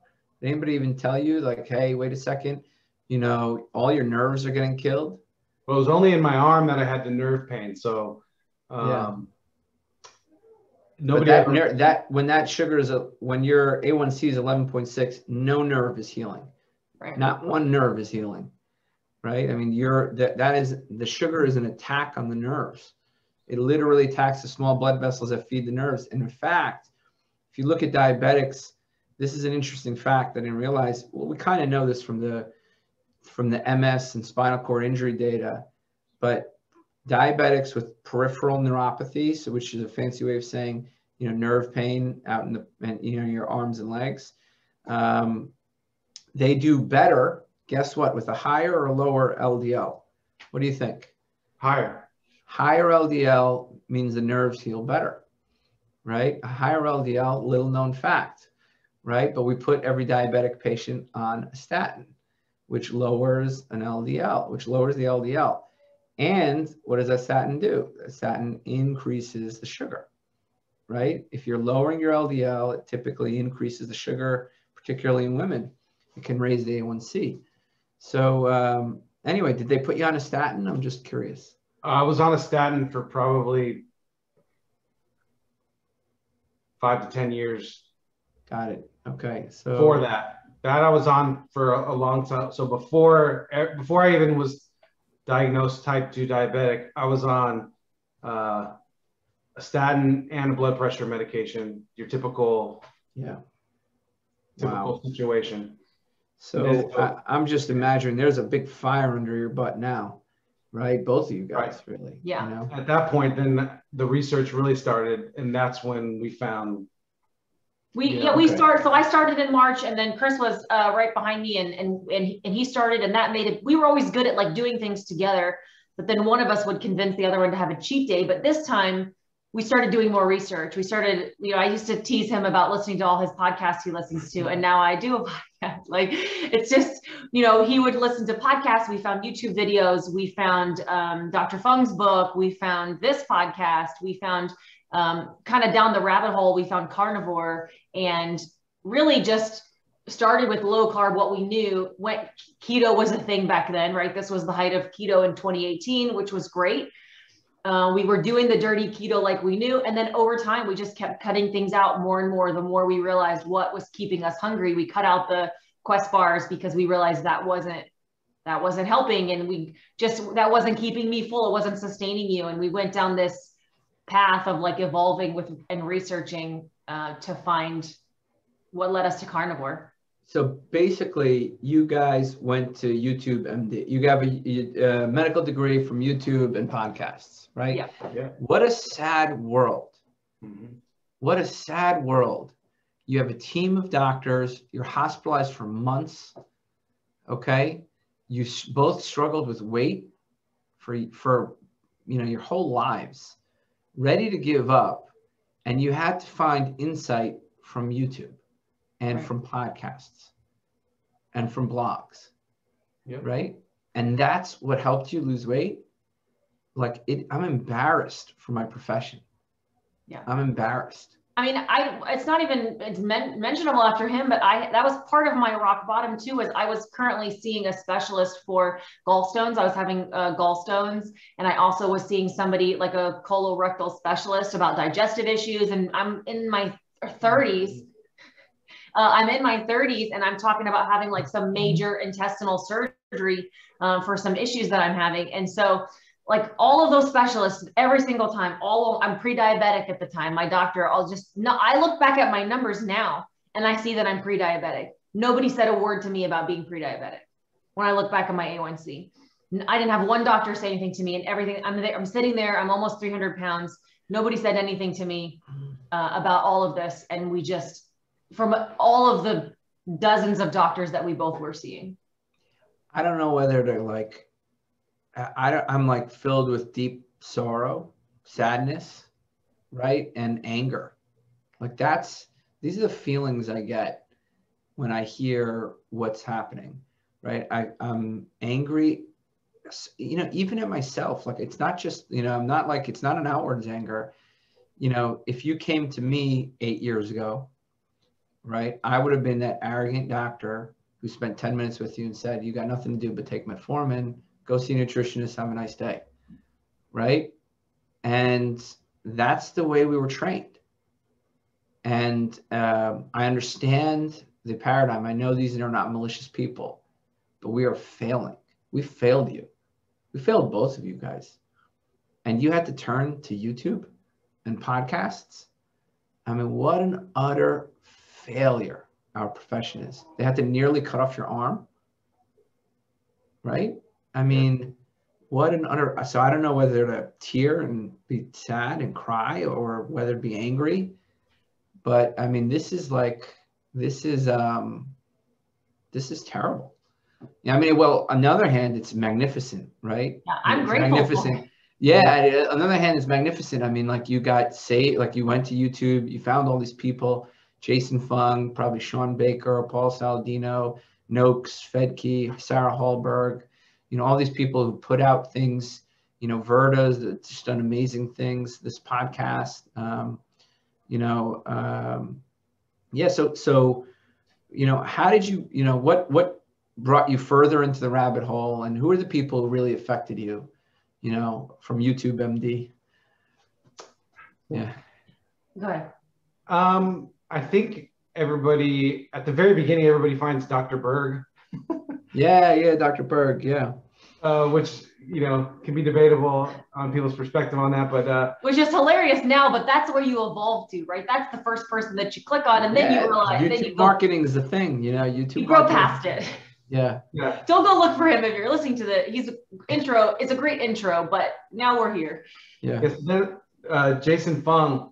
Speaker 2: Did anybody even tell you like, hey, wait a second, you know, all your nerves are getting killed?
Speaker 4: Well, it was only in my arm that I had the nerve pain. So, um,
Speaker 2: Yeah. But
Speaker 4: nobody
Speaker 2: that
Speaker 4: ever,
Speaker 2: ner- that when that sugar is a when your A1C is 11.6, no nerve is healing.
Speaker 3: Right.
Speaker 2: Not one nerve is healing. Right? I mean, you're that that is the sugar is an attack on the nerves. It literally attacks the small blood vessels that feed the nerves. And in fact, if you look at diabetics, this is an interesting fact that I didn't realize. Well, we kind of know this from the from the MS and spinal cord injury data, but diabetics with peripheral neuropathy, so which is a fancy way of saying you know nerve pain out in the and, you know your arms and legs, um, they do better. Guess what? With a higher or lower LDL. What do you think?
Speaker 4: higher.
Speaker 2: Higher LDL means the nerves heal better, right? A higher LDL, little known fact, right? But we put every diabetic patient on a statin, which lowers an LDL, which lowers the LDL. And what does a statin do? A statin increases the sugar, right? If you're lowering your LDL, it typically increases the sugar, particularly in women. It can raise the A1C. So um, anyway, did they put you on a statin? I'm just curious.
Speaker 4: I was on a statin for probably five to ten years
Speaker 2: Got it. Okay. So
Speaker 4: for that. That I was on for a, a long time. So before before I even was diagnosed type two diabetic, I was on uh, a statin and a blood pressure medication. Your typical
Speaker 2: yeah.
Speaker 4: typical
Speaker 2: Wow.
Speaker 4: situation.
Speaker 2: So I, I'm just imagining there's a big fire under your butt now, right? Both of you guys, really.
Speaker 3: Yeah.
Speaker 2: You know?
Speaker 4: At that point, then the research really started, and that's when we found
Speaker 3: We
Speaker 4: Yeah,
Speaker 3: yeah, we
Speaker 2: okay.
Speaker 3: started. So I started in March, and then Chris was uh, right behind me, and and and he, and he started, and that made it. We were always good at like doing things together. but then one of us would convince the other one to have a cheat day. But this time we started doing more research. We started, you know, I used to tease him about listening to all his podcasts he listens to, and now I do a podcast. Like it's just, you know, he would listen to podcasts. We found YouTube videos. We found um, Dr. Fung's book. We found this podcast. We found um, kind of down the rabbit hole. We found carnivore, and really just started with low carb. What we knew, went keto was a thing back then, right? This was the height of keto in 2018, which was great uh, we were doing the dirty keto like we knew. And then over time, we just kept cutting things out more and more. The more we realized what was keeping us hungry, we cut out the quest bars because we realized that wasn't that wasn't helping and we just that wasn't keeping me full it wasn't sustaining you and we went down this path of like evolving with and researching uh, to find what led us to carnivore
Speaker 2: so basically, you guys went to YouTube MD. You got a, a, medical degree from YouTube and podcasts, right?
Speaker 3: Yeah.
Speaker 4: Yeah.
Speaker 2: What a sad world.
Speaker 4: Mhm.
Speaker 2: What a sad world. You have a team of doctors. You're hospitalized for months. Okay. You s- both struggled with weight for for you know your whole lives, ready to give up, and you had to find insight from YouTube and
Speaker 3: Right.
Speaker 2: from podcasts and from blogs
Speaker 4: Yep.
Speaker 2: right and that's what helped you lose weight like it i'm embarrassed for my profession
Speaker 3: Yeah.
Speaker 2: i'm embarrassed
Speaker 3: I mean, I it's not even it's men, mentionable after him, but I that was part of my rock bottom too. Was I was currently seeing a specialist for gallstones. I was having uh, gallstones, and I also was seeing somebody like a colorectal specialist about digestive issues. And I'm in my 30s. Uh, I'm in my 30s, and I'm talking about having like some major intestinal surgery um, for some issues that I'm having. And so like all of those specialists every single time all i'm pre-diabetic at the time. My doctor i'll just no i look back at my numbers now and i see that i'm pre-diabetic. Nobody said a word to me about being pre-diabetic when i look back at my a1c i didn't have one doctor say anything to me and everything i'm there i'm sitting there i'm almost 300 pounds. Nobody said anything to me uh, about all of this. And we just from all of the dozens of doctors that we both were seeing.
Speaker 2: I don't know whether to like I, i'm like filled with deep sorrow sadness right and anger. Like that's these are the feelings i get when i hear what's happening right? I, i'm angry you know even at myself. Like it's not just you know i'm not like it's not an outwards anger. You know if you came to me eight years ago right i would have been that arrogant doctor who spent 10 minutes with you and said you got nothing to do but take metformin go see a nutritionist have a nice day right? And that's the way we were trained. And um, i understand the paradigm. I know these are not malicious people but we are failing. We failed you. We failed both of you guys. And you had to turn to youtube and podcasts. I mean what an utter failure our profession is. They had to nearly cut off your arm right i mean what an utter so i don't know whether to tear and be sad and cry or whether to be angry but i mean this is like this is um this is terrible. Yeah i mean well on the other hand it's magnificent right?
Speaker 3: Yeah i'm
Speaker 2: It's
Speaker 3: grateful
Speaker 2: magnificent. yeah on the other hand it's magnificent. I mean like you got say like you went to youtube you found all these people jason fung probably shawn baker paul saladino noakes fettke sarah hallberg you know all these people who put out things you know virta's that's just done amazing things this podcast um, you know um, yeah so so you know how did you you know what what brought you further into the rabbit hole and who are the people who really affected you you know from youtube md yeah.
Speaker 3: Go ahead.
Speaker 4: Um, I think everybody at the very beginning, everybody finds Dr. Berg,
Speaker 2: yeah yeah dr berg yeah
Speaker 4: uh, which you know can be debatable on people's perspective on that, but uh,
Speaker 3: which is hilarious now, but that's where you evolve to, right? That's the first person that you click on, and then
Speaker 2: Yeah,
Speaker 3: you realize,
Speaker 2: youtube
Speaker 3: then you go,
Speaker 2: marketing is the thing you know youtube
Speaker 3: you grow
Speaker 2: marketing.
Speaker 3: past it.
Speaker 2: yeah
Speaker 4: yeah,
Speaker 3: Don't go look for him if you're listening to the. He's intro. It's a great intro, but now we're here.
Speaker 2: yeah
Speaker 4: yes, then uh, Jason Fung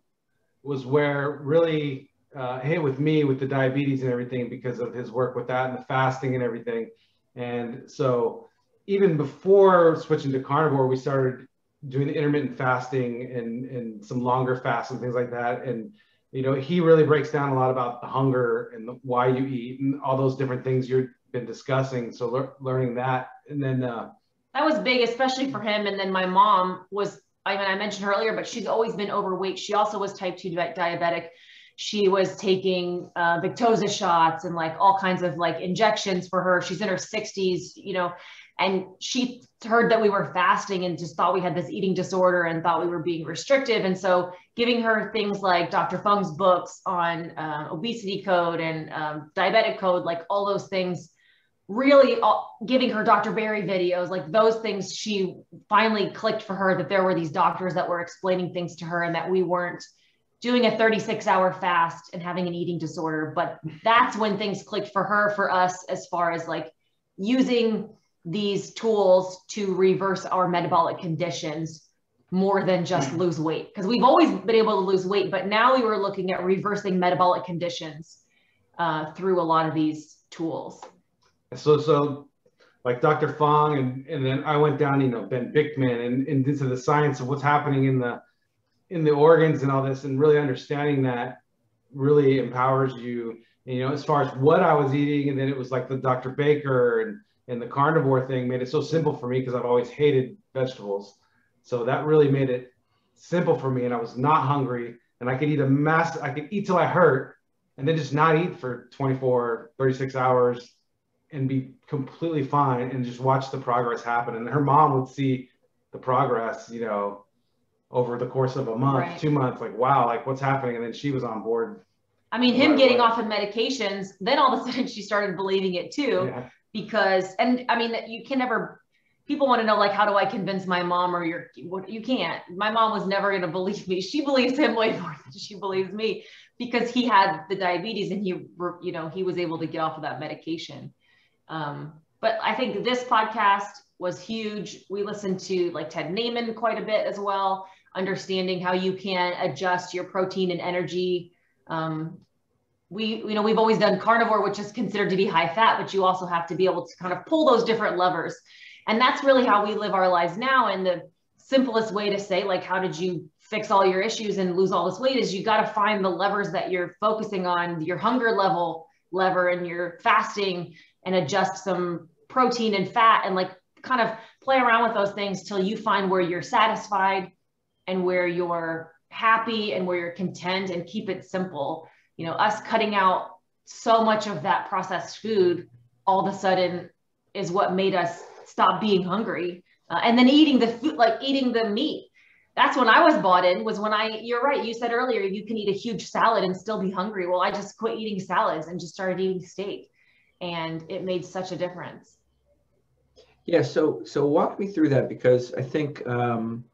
Speaker 4: was where really uh, hit with me with the diabetes and everything because of his work with that and the fasting and everything. And so even before switching to carnivore, we started doing the intermittent fasting and and some longer fasts and things like that. And you know, he really breaks down a lot about the hunger and the, why you eat and all those different things you've been discussing. So le- learning that, and then uh,
Speaker 3: that was big, especially for him. And then my mom was, I mean, I mentioned her earlier, but she's always been overweight. She also was type 2 diabetic. She was taking uh, Victoza shots and like all kinds of like injections for her. She's in her 60s, you know, and she heard that we were fasting and just thought we had this eating disorder and thought we were being restrictive. And so giving her things like Dr. Fung's books on uh, obesity code and um, diabetic code, like all those things really uh, giving her Dr. Berry videos, like those things, she finally clicked for her that there were these doctors that were explaining things to her and that we weren't doing a 36 hour fast and having an eating disorder. But that's when things clicked for her, for us, as far as like using these tools to reverse our metabolic conditions more than just lose weight. Because we've always been able to lose weight, but now we were looking at reversing metabolic conditions uh, through a lot of these tools
Speaker 4: so so like Dr. Fung, and and then I went down, you know, Ben Bikman and, and into the science of what's happening in the in the organs and all this and really understanding that really empowers you you know as far as what I was eating and then it was like the Dr. Baker and and the carnivore thing made it so simple for me because I've always hated vegetables so that really made it simple for me and I was not hungry and I could eat a mass I could eat till I hurt and then just not eat for 24 36 hours and be completely fine and just watch the progress happen. And her mom would see the progress, you know, over the course of a month, right. two months, like, wow, like what's happening? And then she was on board.
Speaker 3: I mean, him getting off of medications, then all of a sudden she started believing it too. Yeah. Because, and I mean, you can never, people want to know, like, how do I convince my mom or your, you can't. My mom was never going to believe me. She believes him way more than she believes me because he had the diabetes and he, you know, he was able to get off of that medication. Um, but I think this podcast was huge. We listened to like Ted Naiman quite a bit as well, understanding how you can adjust your protein and energy. Um, we, you know, we've always done carnivore, which is considered to be high fat, but you also have to be able to kind of pull those different levers. And that's really how we live our lives now. And the simplest way to say, like, how did you fix all your issues and lose all this weight is you got to find the levers that you're focusing on, your hunger level lever and your fasting and adjust some protein and fat and like kind of play around with those things till you find where you're satisfied and where you're happy and where you're content and keep it simple. You know, us cutting out so much of that processed food all of a sudden is what made us stop being hungry. Uh, and then eating the food, like eating the meat. That's when I was bought in, was when I, you're right. You said earlier, you can eat a huge salad and still be hungry. Well, I just quit eating salads and just started eating steak and it made such a difference.
Speaker 2: Yeah, so so walk me through that because I think um,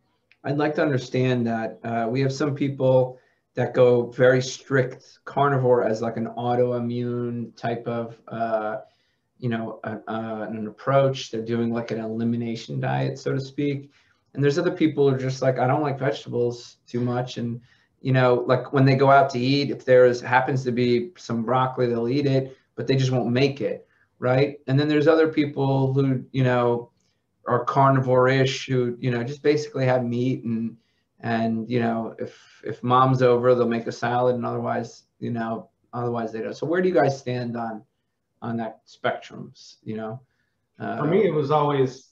Speaker 2: I'd like to understand that uh, we have some people that go very strict carnivore as like an autoimmune type of uh, you know an approach. They're doing like an elimination diet, so to speak. And there's other people who are just like I don't like vegetables too much, and you know like when they go out to eat, if there is happens to be some broccoli, they'll eat it but they just won't make it, right? And then there's other people who, you know, are carnivore-ish who, you know, just basically have meat and and you know, if if mom's over, they'll make a salad, and otherwise, you know, otherwise they don't. So where do you guys stand on on that spectrums? You know,
Speaker 4: uh, for me, it was always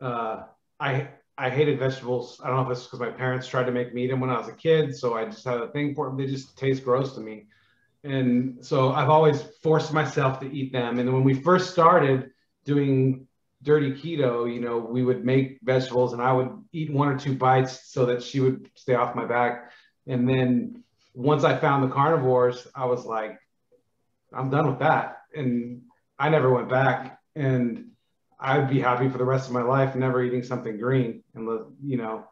Speaker 4: uh, I I hated vegetables. I don't know if it's because my parents tried to make me eat them when I was a kid, so I just had a thing for them. They just taste gross to me and so I've always forced myself to eat them. And when we first started doing dirty keto, you know, we would make vegetables and I would eat one or two bites so that she would stay off my back. And then once I found the carnivores, I was like, I'm done with that. And I never went back. And I'd be happy for the rest of my life never eating something green. And, the, you know,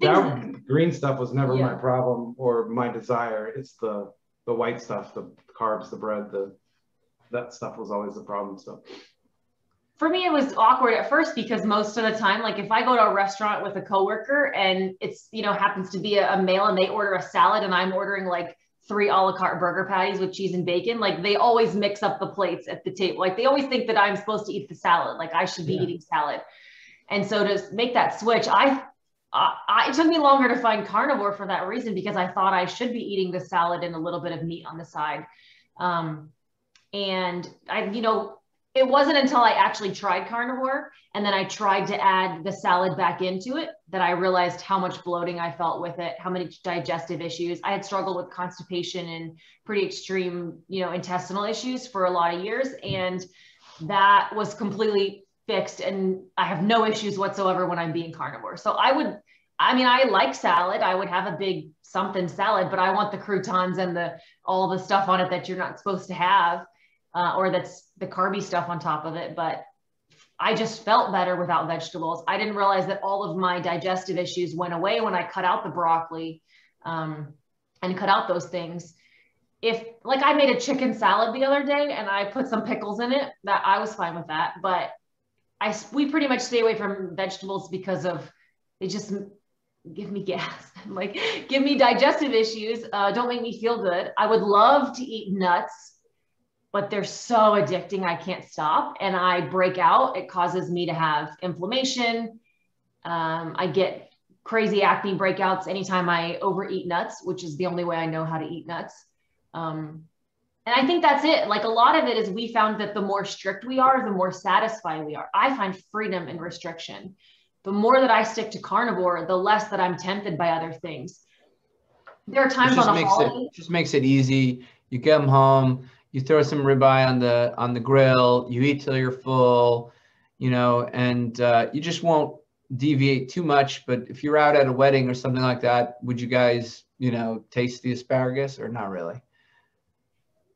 Speaker 4: that green stuff was never yeah. my problem or my desire. It's the the white stuff, the carbs, the bread, the that stuff was always the problem. So
Speaker 3: for me, it was awkward at first because most of the time, like if I go to a restaurant with a coworker and it's, you know, happens to be a, a male and they order a salad and I'm ordering like three a la carte burger patties with cheese and bacon, like they always mix up the plates at the table. Like they always think that I'm supposed to eat the salad, like I should be yeah. eating salad. And so to make that switch, I, I, it took me longer to find carnivore for that reason because I thought I should be eating the salad and a little bit of meat on the side. Um, and I, you know, it wasn't until I actually tried carnivore and then I tried to add the salad back into it that I realized how much bloating I felt with it, how many digestive issues. I had struggled with constipation and pretty extreme, you know, intestinal issues for a lot of years. And that was completely fixed. And I have no issues whatsoever when I'm being carnivore. So I would, I mean, I like salad. I would have a big something salad, but I want the croutons and the all the stuff on it that you're not supposed to have uh, or that's the carby stuff on top of it. But I just felt better without vegetables. I didn't realize that all of my digestive issues went away when I cut out the broccoli um, and cut out those things. If like I made a chicken salad the other day and I put some pickles in it, that I was fine with that. But I we pretty much stay away from vegetables because of they just give me gas, like give me digestive issues. Uh, don't make me feel good. I would love to eat nuts but they're so addicting i can't stop. And i break out. It causes me to have inflammation. Um, i get crazy acne breakouts anytime i overeat nuts which is the only way i know how to eat nuts. Um, and i think that's it. Like a lot of it is we found that the more strict we are the more satisfied we are. I find freedom in restriction. The more that i stick to carnivore the less that i'm tempted by other things. There are times on a holiday
Speaker 2: it, just makes it easy. You get them home you throw some ribeye on the on the grill, you eat till you're full, you know, and uh, you just won't deviate too much. But if you're out at a wedding or something like that, would you guys, you know, taste the asparagus or not really?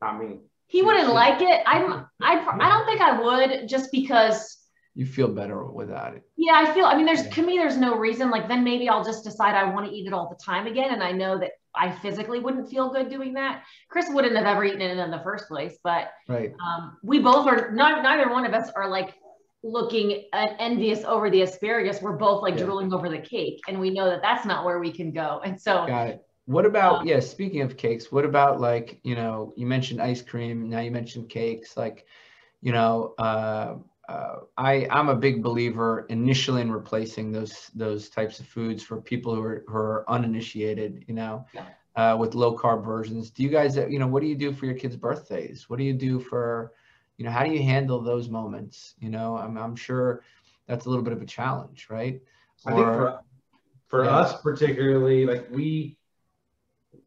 Speaker 4: I mean,
Speaker 3: he wouldn't like it. I'm I I don't think I would just because
Speaker 2: you feel better without it.
Speaker 3: Yeah, I feel. I mean, there's yeah. to me, there's no reason. Like then maybe I'll just decide I want to eat it all the time again, and I know that I physically wouldn't feel good doing that. Chris wouldn't have ever eaten it in the first place, but
Speaker 2: right.
Speaker 3: Um, we both are not. Neither one of us are like looking envious over the asparagus. We're both like yeah. drooling over the cake, and we know that that's not where we can go. And so,
Speaker 2: got it. What about um, yeah? Speaking of cakes, what about like you know you mentioned ice cream. Now you mentioned cakes. Like you know. Uh, uh, I I'm a big believer initially in replacing those those types of foods for people who are who are uninitiated. You know, uh, with low carb versions. Do you guys you know what do you do for your kids' birthdays? What do you do for you know how do you handle those moments? You know, I'm I'm sure that's a little bit of a challenge, right?
Speaker 4: Or, I think for for yeah. us particularly, like we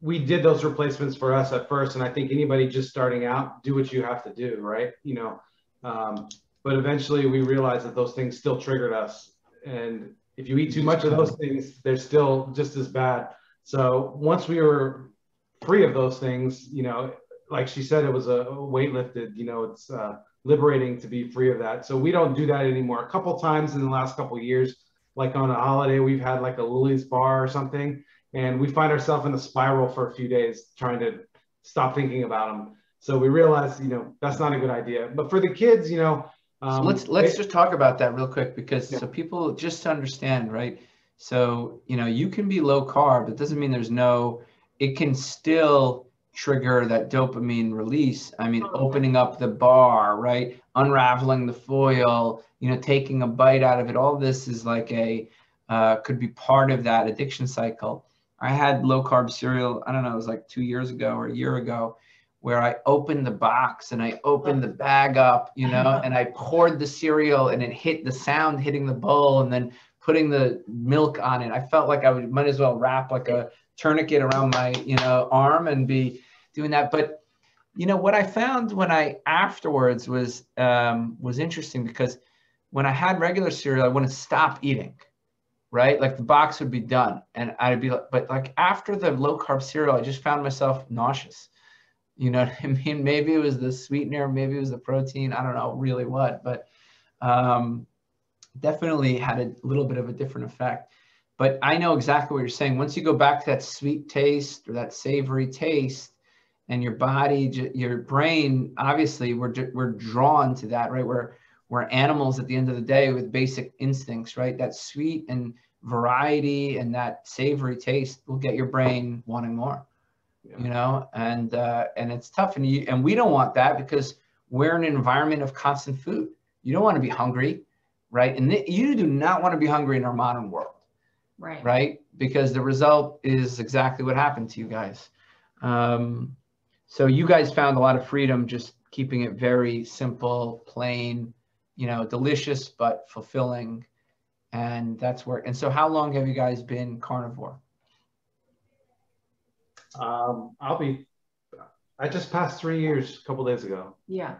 Speaker 4: we did those replacements for us at first, and I think anybody just starting out, do what you have to do, right? You know. Um, but eventually we realized that those things still triggered us. And if you eat too much of those things, they're still just as bad. So once we were free of those things, you know, like she said, it was a weight lifted, you know, it's uh, liberating to be free of that. So we don't do that anymore. A couple times in the last couple years, like on a holiday, we've had like a Lily's bar or something, and we find ourselves in a spiral for a few days trying to stop thinking about them. So we realize, you know, that's not a good idea. But for the kids, you know,
Speaker 2: um, so let's let's just talk about that real quick because yeah. so people just to understand, right? So you know you can be low carb. It doesn't mean there's no. It can still trigger that dopamine release. I mean, opening up the bar, right? Unraveling the foil, you know, taking a bite out of it. All this is like a uh, could be part of that addiction cycle. I had low carb cereal. I don't know. It was like two years ago or a year ago, where I opened the box and I opened the bag up, you know, and I poured the cereal and it hit the sound hitting the bowl and then putting the milk on it. I felt like I would might as well wrap like a tourniquet around my, you know, arm and be doing that. But you know what I found when I afterwards was um, was interesting because when I had regular cereal, I wouldn't stop eating, right? Like the box would be done, and I'd be like, but like after the low carb cereal, I just found myself nauseous you know what I mean? Maybe it was the sweetener, maybe it was the protein. I don't know really what, but um, definitely had a little bit of a different effect. But I know exactly what you're saying. Once you go back to that sweet taste or that savory taste, and your body, your brain, obviously, we're we're drawn to that, right? We're we're animals at the end of the day with basic instincts, right? That sweet and variety and that savory taste will get your brain wanting more. You know, and uh, and it's tough, and you and we don't want that because we're in an environment of constant food. You don't want to be hungry, right? And th- you do not want to be hungry in our modern world,
Speaker 3: right?
Speaker 2: Right, because the result is exactly what happened to you guys. Um, so you guys found a lot of freedom just keeping it very simple, plain, you know, delicious but fulfilling. And that's where. And so, how long have you guys been carnivore?
Speaker 4: Um, I'll be. I just passed three years a couple days ago.
Speaker 3: Yeah.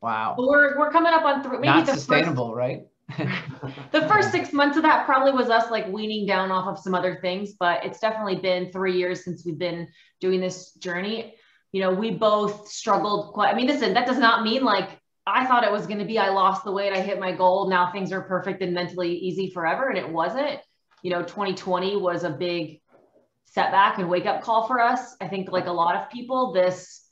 Speaker 2: Wow.
Speaker 3: we're we're coming up on three. Maybe
Speaker 2: Not
Speaker 3: the
Speaker 2: sustainable,
Speaker 3: first,
Speaker 2: right?
Speaker 3: the first six months of that probably was us like weaning down off of some other things, but it's definitely been three years since we've been doing this journey. You know, we both struggled quite. I mean, listen, that does not mean like I thought it was going to be I lost the weight, I hit my goal, now things are perfect and mentally easy forever, and it wasn't. You know, 2020 was a big setback and wake up call for us. I think, like a lot of people, this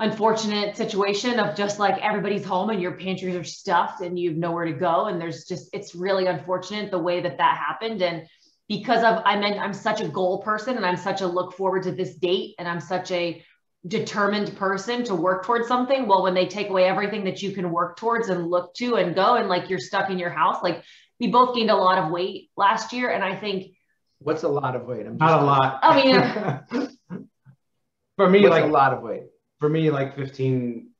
Speaker 3: unfortunate situation of just like everybody's home and your pantries are stuffed and you have nowhere to go. And there's just, it's really unfortunate the way that that happened. And because of, I meant, I'm such a goal person and I'm such a look forward to this date and I'm such a determined person to work towards something. Well, when they take away everything that you can work towards and look to and go and like you're stuck in your house, like we both gained a lot of weight last year. And I think,
Speaker 2: What's a lot of weight? I'm
Speaker 4: not a lot.
Speaker 3: Oh, I mean,
Speaker 4: for me,
Speaker 2: What's
Speaker 4: like
Speaker 2: a lot of weight.
Speaker 4: For me, like 15,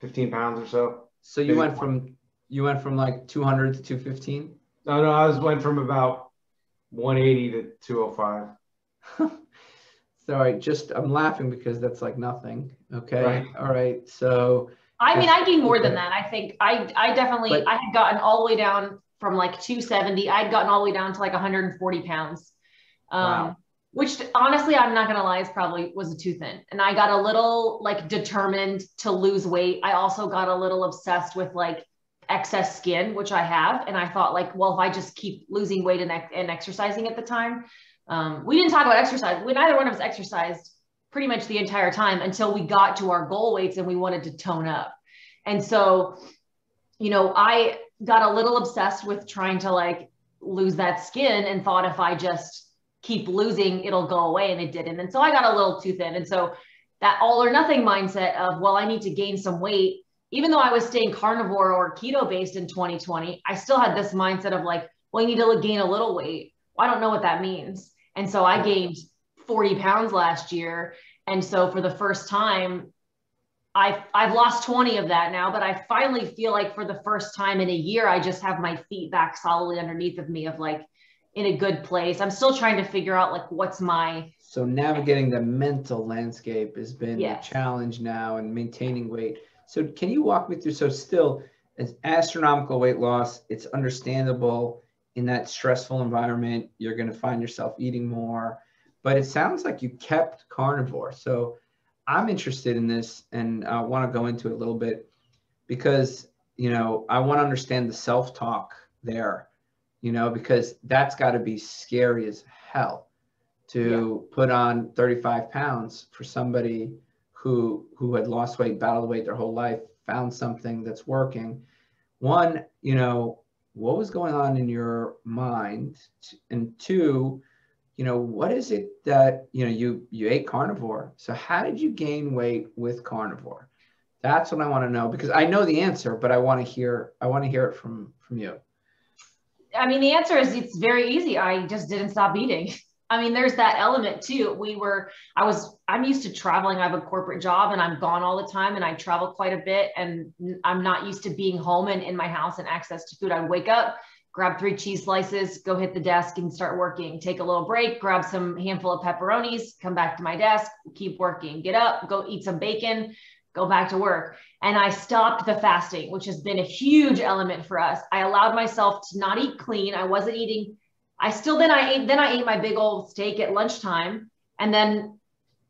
Speaker 4: 15 pounds or so.
Speaker 2: So you went from you went from like 200 to 215.
Speaker 4: No, no, I was went from about 180 to 205.
Speaker 2: Sorry, just I'm laughing because that's like nothing. Okay.
Speaker 4: Right.
Speaker 2: All right. So
Speaker 3: I mean, I gained more than that. I think I I definitely
Speaker 2: But-
Speaker 3: I had gotten all the way down from like 270. I'd gotten all the way down to like 140 pounds. Um,
Speaker 2: Wow.
Speaker 3: which honestly, I'm not gonna lie, is probably was a too thin. And I got a little like determined to lose weight. I also got a little obsessed with like excess skin, which I have. And I thought like, well, if I just keep losing weight and, and exercising at the time, um, we didn't talk about exercise. We neither one of us exercised pretty much the entire time until we got to our goal weights and we wanted to tone up. And so, you know, I got a little obsessed with trying to like lose that skin and thought if I just keep losing, it'll go away. And it didn't. And so I got a little too thin. And so that all or nothing mindset of, well, I need to gain some weight. Even though I was staying carnivore or keto based in 2020, I still had this mindset of like, well, you need to gain a little weight. Well, I don't know what that means. And so I gained 40 pounds last year. And so for the first time, I've, I've lost 20 of that now, but I finally feel like for the first time in a year, I just have my feet back solidly underneath of me of like in a good place. I'm still trying to figure out like what's my,
Speaker 2: so navigating the mental landscape has been
Speaker 3: Yes.
Speaker 2: a challenge now and maintaining weight. So can you walk me through so still as astronomical weight loss, it's understandable in that stressful environment, you're going to find yourself eating more, but it sounds like you kept carnivore. So I'm interested in this and I want to go into it a little bit because, you know, I want to understand the self-talk there, you know, because that's got to be scary as hell to put on 35 pounds for somebody who who had lost weight, battled weight their whole life, found something that's working. One, you know, what was going on in your mind? And two, you know, what is it that, you know, you you ate carnivore. So how did you gain weight with carnivore? That's what I want to know because I know the answer, but I want to hear I want to hear it from from you.
Speaker 3: I mean, the answer is it's very easy. I just didn't stop eating. I mean, there's that element too. We were, I was, I'm used to traveling. I have a corporate job and I'm gone all the time and I travel quite a bit. And I'm not used to being home and in my house and access to food. I wake up, grab three cheese slices, go hit the desk and start working. Take a little break, grab some handful of pepperonis, come back to my desk, keep working. Get up, go eat some bacon, go back to work. And I stopped the fasting, which has been a huge element for us. I allowed myself to not eat clean. I wasn't eating I still then I ate then I ate my big old steak at lunchtime, and then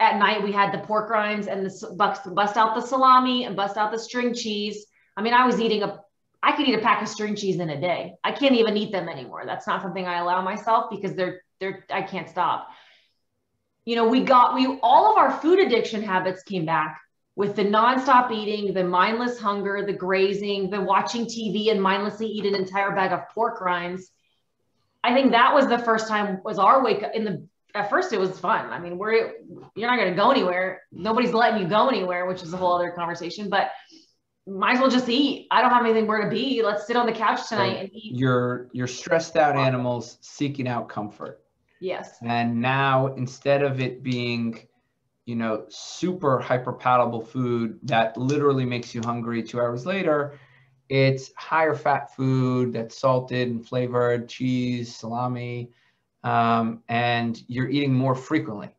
Speaker 3: at night we had the pork rinds and the bust, bust out the salami and bust out the string cheese. I mean, I was eating a I could eat a pack of string cheese in a day. I can't even eat them anymore. That's not something I allow myself because they're they're I can't stop. You know, we got we all of our food addiction habits came back with the nonstop eating, the mindless hunger, the grazing, the watching TV and mindlessly eat an entire bag of pork rinds I think that was the first time was our wake up in the at first it was fun. I mean, we're you're not going to go anywhere. Nobody's letting you go anywhere, which is a whole other conversation. But might as well just eat. I don't have anything where to be. Let's sit on the couch tonight and eat.
Speaker 2: You're you're stressed out animals seeking out comfort.
Speaker 3: Yes.
Speaker 2: And now instead of it being, you know, super hyper palatable food that literally makes you hungry two hours later, it's higher fat food that's salted and flavored, cheese, salami, um, and you're eating more frequently.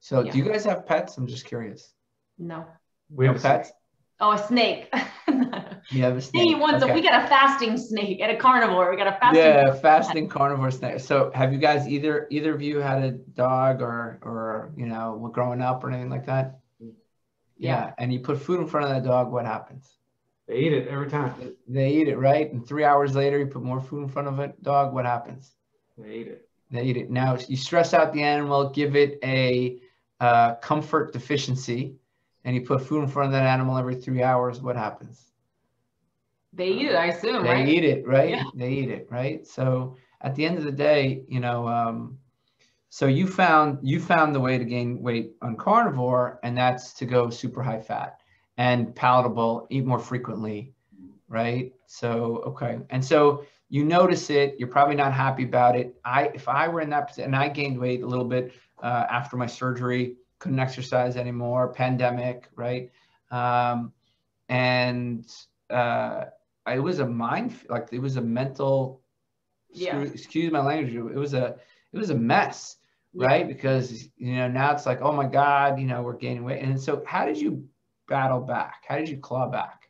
Speaker 2: So
Speaker 3: Yeah.
Speaker 2: do you guys have pets? I'm just curious.
Speaker 3: No.
Speaker 4: We
Speaker 2: No
Speaker 4: have
Speaker 2: pets?
Speaker 3: Oh, a snake.
Speaker 2: You have a
Speaker 3: Snake
Speaker 2: snake.
Speaker 3: once a, we got a fasting snake at a carnivore. We got a fasting.
Speaker 2: yeah, fasting carnivore snake. So have you guys either either of you had a dog or or you know growing up or anything like that? Yeah, and you put food in front of that dog, what happens?
Speaker 4: They eat it every time.
Speaker 2: They eat it, right? And three hours later, you put more food in front of a dog, what happens?
Speaker 4: They eat it.
Speaker 2: They eat it. Now you stress out the animal, give it a uh, comfort deficiency, and you put food in front of that animal every three hours, what happens?
Speaker 3: They eat it, I assume,
Speaker 2: they
Speaker 3: right?
Speaker 2: eat it right
Speaker 3: Yeah.
Speaker 2: they eat it right so at the end of the day you know um, so you found you found the way to gain weight on carnivore and that's to go super high fat and palatable eat more frequently right so okay and so you notice it you're probably not happy about it i if i were in that position and i gained weight a little bit uh, after my surgery couldn't exercise anymore pandemic right um, and uh, it was a mind like it was a mental
Speaker 3: Yeah.
Speaker 2: excuse, my language it was a it was a mess
Speaker 3: Yeah.
Speaker 2: right because you know now it's like oh my god you know we're gaining weight and so how did you battle back how did you claw back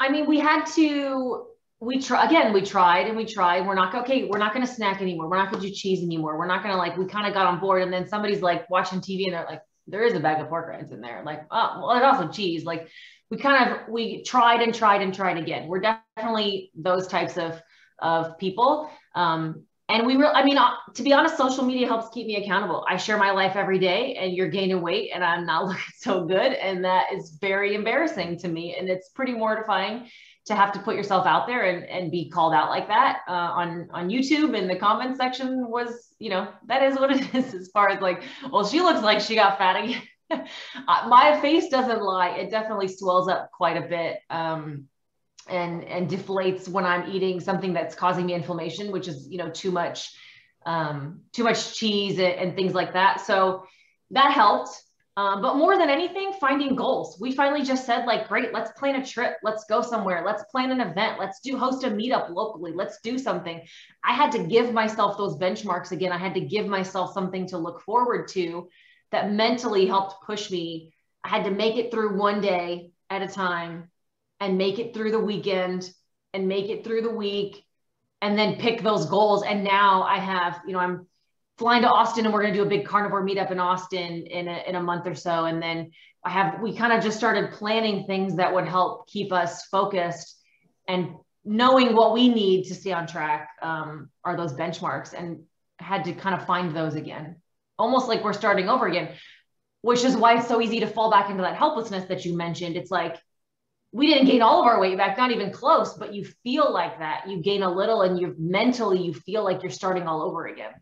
Speaker 3: I mean, we had to. We try again. We tried and we tried. We're not okay. We're not going to snack anymore. We're not going to do cheese anymore. We're not going to like. We kind of got on board, and then somebody's like watching TV, and they're like, "There is a bag of pork rinds in there." Like, oh, well, there's also cheese. Like, we kind of we tried and tried and tried again. We're definitely those types of of people. Um, and we real. I mean, uh, to be honest, social media helps keep me accountable. I share my life every day, and you're gaining weight, and I'm not looking so good, and that is very embarrassing to me, and it's pretty mortifying to have to put yourself out there and, and be called out like that uh, on on YouTube in the comment section was you know that is what it is as far as like well she looks like she got fat again. Uh, my face doesn't lie. It definitely swells up quite a bit um, and and deflates when I'm eating something that's causing me inflammation which is you know too much um, too much cheese and, and things like that. So that helped um, but more than anything, finding goals. We finally just said, like, great, let's plan a trip. Let's go somewhere. Let's plan an event. Let's do host a meetup locally. Let's do something. I had to give myself those benchmarks again. I had to give myself something to look forward to that mentally helped push me. I had to make it through one day at a time and make it through the weekend and make it through the week and then pick those goals. And now I have, you know, I'm flying to Austin and we're going to do a big carnivore meetup in Austin in a, in a month or so. And then I have, we kind of just started planning things that would help keep us focused and knowing what we need to stay on track um, are those benchmarks and had to kind of find those again, almost like we're starting over again, which is why it's so easy to fall back into that helplessness that you mentioned. It's like, we didn't gain all of our weight back, not even close, but you feel like that. You gain a little and you mentally, you feel like you're starting all over again.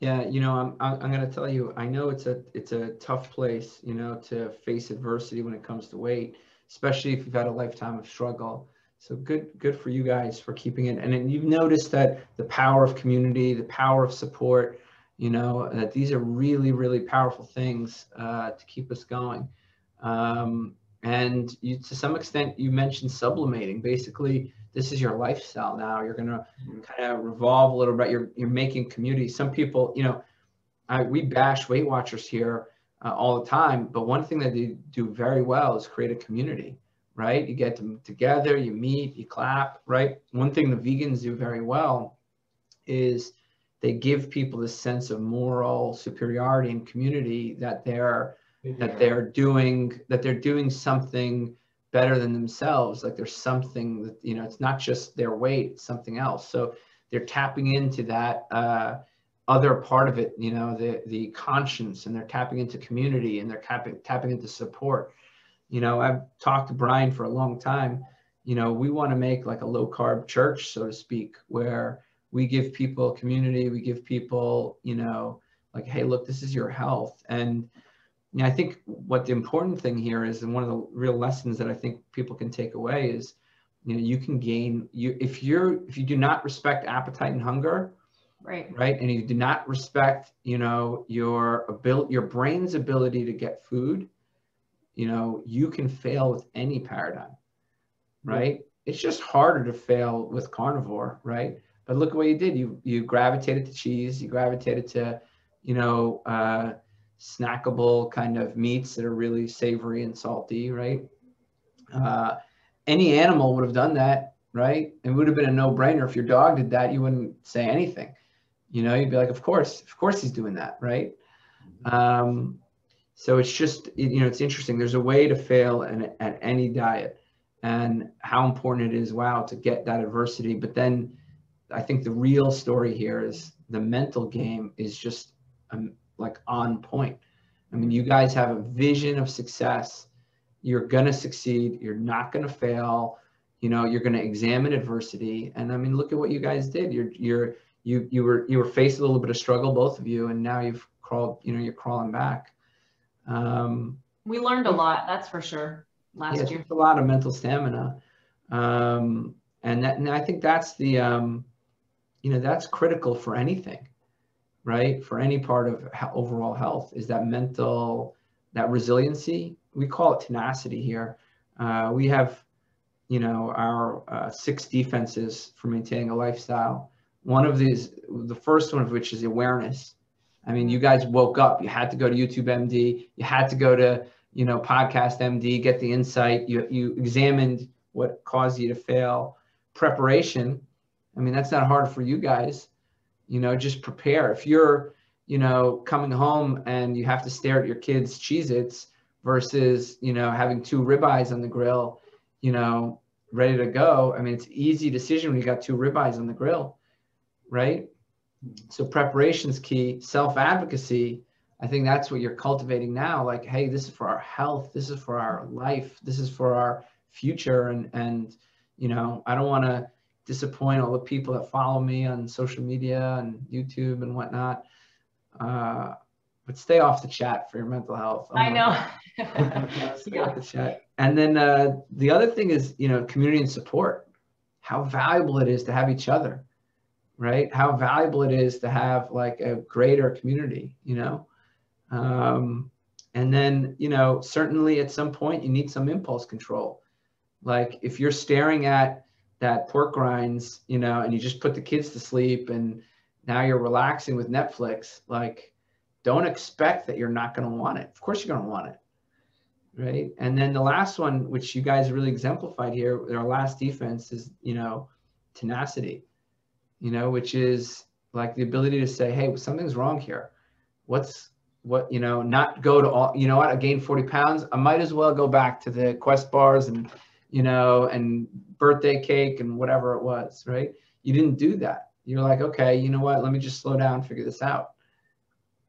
Speaker 2: Yeah, you know, I'm I'm, going to tell you, I know it's a it's a tough place, you know, to face adversity when it comes to weight, especially if you've had a lifetime of struggle. So good good for you guys for keeping it. And then you've noticed that the power of community, the power of support, you know, that these are really really powerful things uh, to keep us going. Um, and you, to some extent, you mentioned sublimating. Basically, this is your lifestyle now. You're going to kind of revolve a little bit. You're you're making community. Some people, you know, I, we bash Weight Watchers here uh, all the time, but one thing that they do very well is create a community, right? You get them together, you meet, you clap, right? One thing the vegans do very well is they give people this sense of moral superiority and community that they're that they're doing that they're doing something better than themselves like there's something that you know it's not just their weight it's something else. So they're tapping into that uh, other part of it you know the the conscience and they're tapping into community and they're tapping tapping into support. You know i've talked to brian for a long time. You know we want to make like a low carb church so to speak where we give people community we give people you know like hey look this is your health. And you know, i think what the important thing here is and one of the real lessons that i think people can take away is you know you can gain you if you're if you do not respect appetite and hunger
Speaker 3: right
Speaker 2: right and you do not respect you know your ability your brain's ability to get food you know you can fail with any paradigm right it's just harder to fail with carnivore right but look at what you did. You you gravitated to cheese. You gravitated to, you know, uh, snackable kind of meats that are really savory and salty, right? Uh, any animal would have done that, right? It would have been a no-brainer. If your dog did that, you wouldn't say anything. You know, you'd be like, of course, of course he's doing that, right? Um, so it's just, you know, it's interesting. There's a way to fail in, at any diet and how important it is, wow, to get that adversity. But then I think the real story here is the mental game is just um, like on point. I mean, you guys have a vision of success. You're gonna succeed. You're not gonna fail. You know, you're gonna examine adversity. And I mean, look at what you guys did. You're you're you you were you were faced a little bit of struggle, both of you, and now you've crawled. You know, you're crawling back. Um,
Speaker 3: we learned a lot, that's for sure. Last
Speaker 2: yeah,
Speaker 3: year,
Speaker 2: a lot of mental stamina, um, and that and I think that's the um, you know that's critical for anything right for any part of overall health is that mental that resiliency. We call it tenacity here. Uh, we have you know our uh, six defenses for maintaining a lifestyle. One of these the first one of which is awareness. I mean you guys woke up. You had to go to youtube md you had to go to you know podcast md get the insight. You, you examined what caused you to fail. Preparation I mean, that's not hard for you guys. You know, just prepare. If you're, you know, coming home and you have to stare at your kids' Cheez Its versus, you know, having two ribeyes on the grill, you know, ready to go. I mean, it's easy decision when you got two ribeyes on the grill, right? So preparation's key. Self-advocacy, I think that's what you're cultivating now. Like, hey, this is for our health. This is for our life. This is for our future. And and you know, I don't want to disappoint all the people that follow me on social media and YouTube and whatnot. Uh, but stay off the chat for your mental health.
Speaker 3: Oh I know.
Speaker 2: stay off the chat. And then uh, the other thing is, you know, community and support. How valuable it is to have each other, right? How valuable it is to have like a greater community, you know. Um, and then, you know, certainly at some point you need some impulse control. Like if you're staring at that pork rinds, you know, and you just put the kids to sleep and now you're relaxing with Netflix, like don't expect that you're not going to want it. Of course you're going to want it. Right. And then the last one, which you guys really exemplified here, our last defense is, you know, tenacity, you know, which is like the ability to say, hey, something's wrong here. What's what, you know, not go to all, you know what, I gained 40 pounds. I might as well go back to the Quest bars and you know, and birthday cake and whatever it was, right? You didn't do that. You're like, okay, you know what? Let me just slow down, figure this out.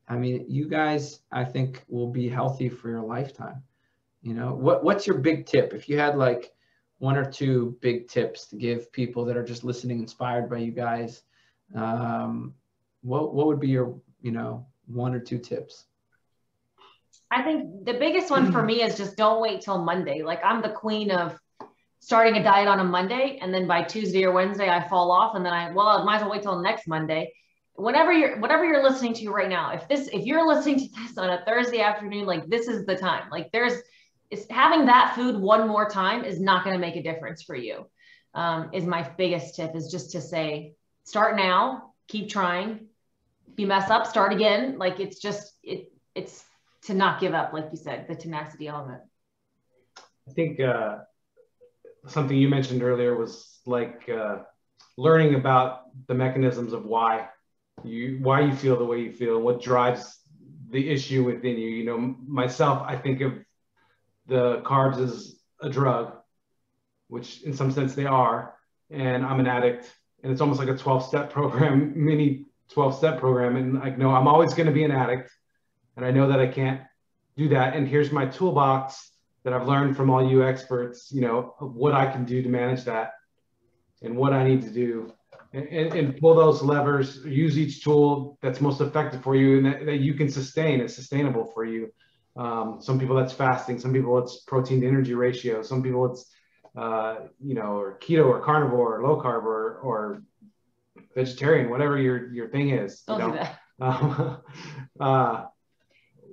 Speaker 2: I mean, you guys, I think, will be healthy for your lifetime. You know, what what's your big tip? If you had like one or two big tips to give people that are just listening, inspired by you guys, um, what what would be your, you know, one or two tips?
Speaker 3: I think the biggest one for me is just don't wait till Monday. Like I'm the queen of starting a diet on a Monday and then by Tuesday or Wednesday I fall off and then I well I might as well wait till next Monday. Whenever you're whatever you're listening to right now, if this if you're listening to this on a Thursday afternoon, like this is the time. Like there's is having that food one more time is not going to make a difference for you. Um, is my biggest tip is just to say start now, keep trying. If you mess up, start again. Like it's just it it's to not give up, like you said, the tenacity element.
Speaker 4: I think uh, something you mentioned earlier was like uh, learning about the mechanisms of why you why you feel the way you feel and what drives the issue within you. You know, myself, I think of the carbs as a drug, which in some sense they are, and I'm an addict, and it's almost like a 12 step program, mini 12 step program, and I know I'm always going to be an addict, and I know that I can't do that. And here's my toolbox that I've learned from all you experts, you know, what I can do to manage that and what I need to do and, and, pull those levers, use each tool that's most effective for you and that, that you can sustain, is sustainable for you. Um, some people that's fasting, some people it's protein to energy ratio, some people it's, uh, you know, or keto or carnivore or low carb or, or vegetarian, whatever your, your thing is.
Speaker 3: Don't
Speaker 4: you know?
Speaker 3: do that.
Speaker 4: Um, uh,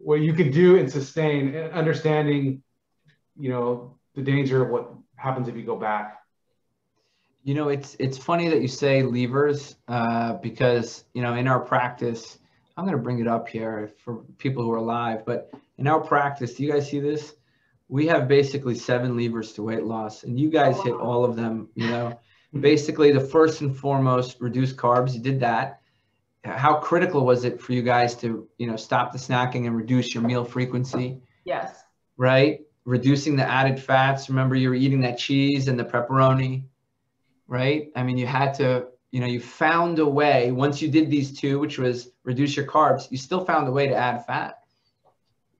Speaker 4: what you can do and sustain, understanding, you know, the danger of what happens if you go back
Speaker 2: you know, it's it's funny that you say levers uh, because you know in our practice, I'm going to bring it up here for people who are live. But in our practice, do you guys see this? We have basically seven levers to weight loss, and you guys oh, wow. hit all of them. You know, basically the first and foremost, reduce carbs. You did that. How critical was it for you guys to you know stop the snacking and reduce your meal frequency?
Speaker 3: Yes.
Speaker 2: Right. Reducing the added fats. Remember, you were eating that cheese and the pepperoni right? I mean, you had to, you know, you found a way, once you did these two, which was reduce your carbs, you still found a way to add fat,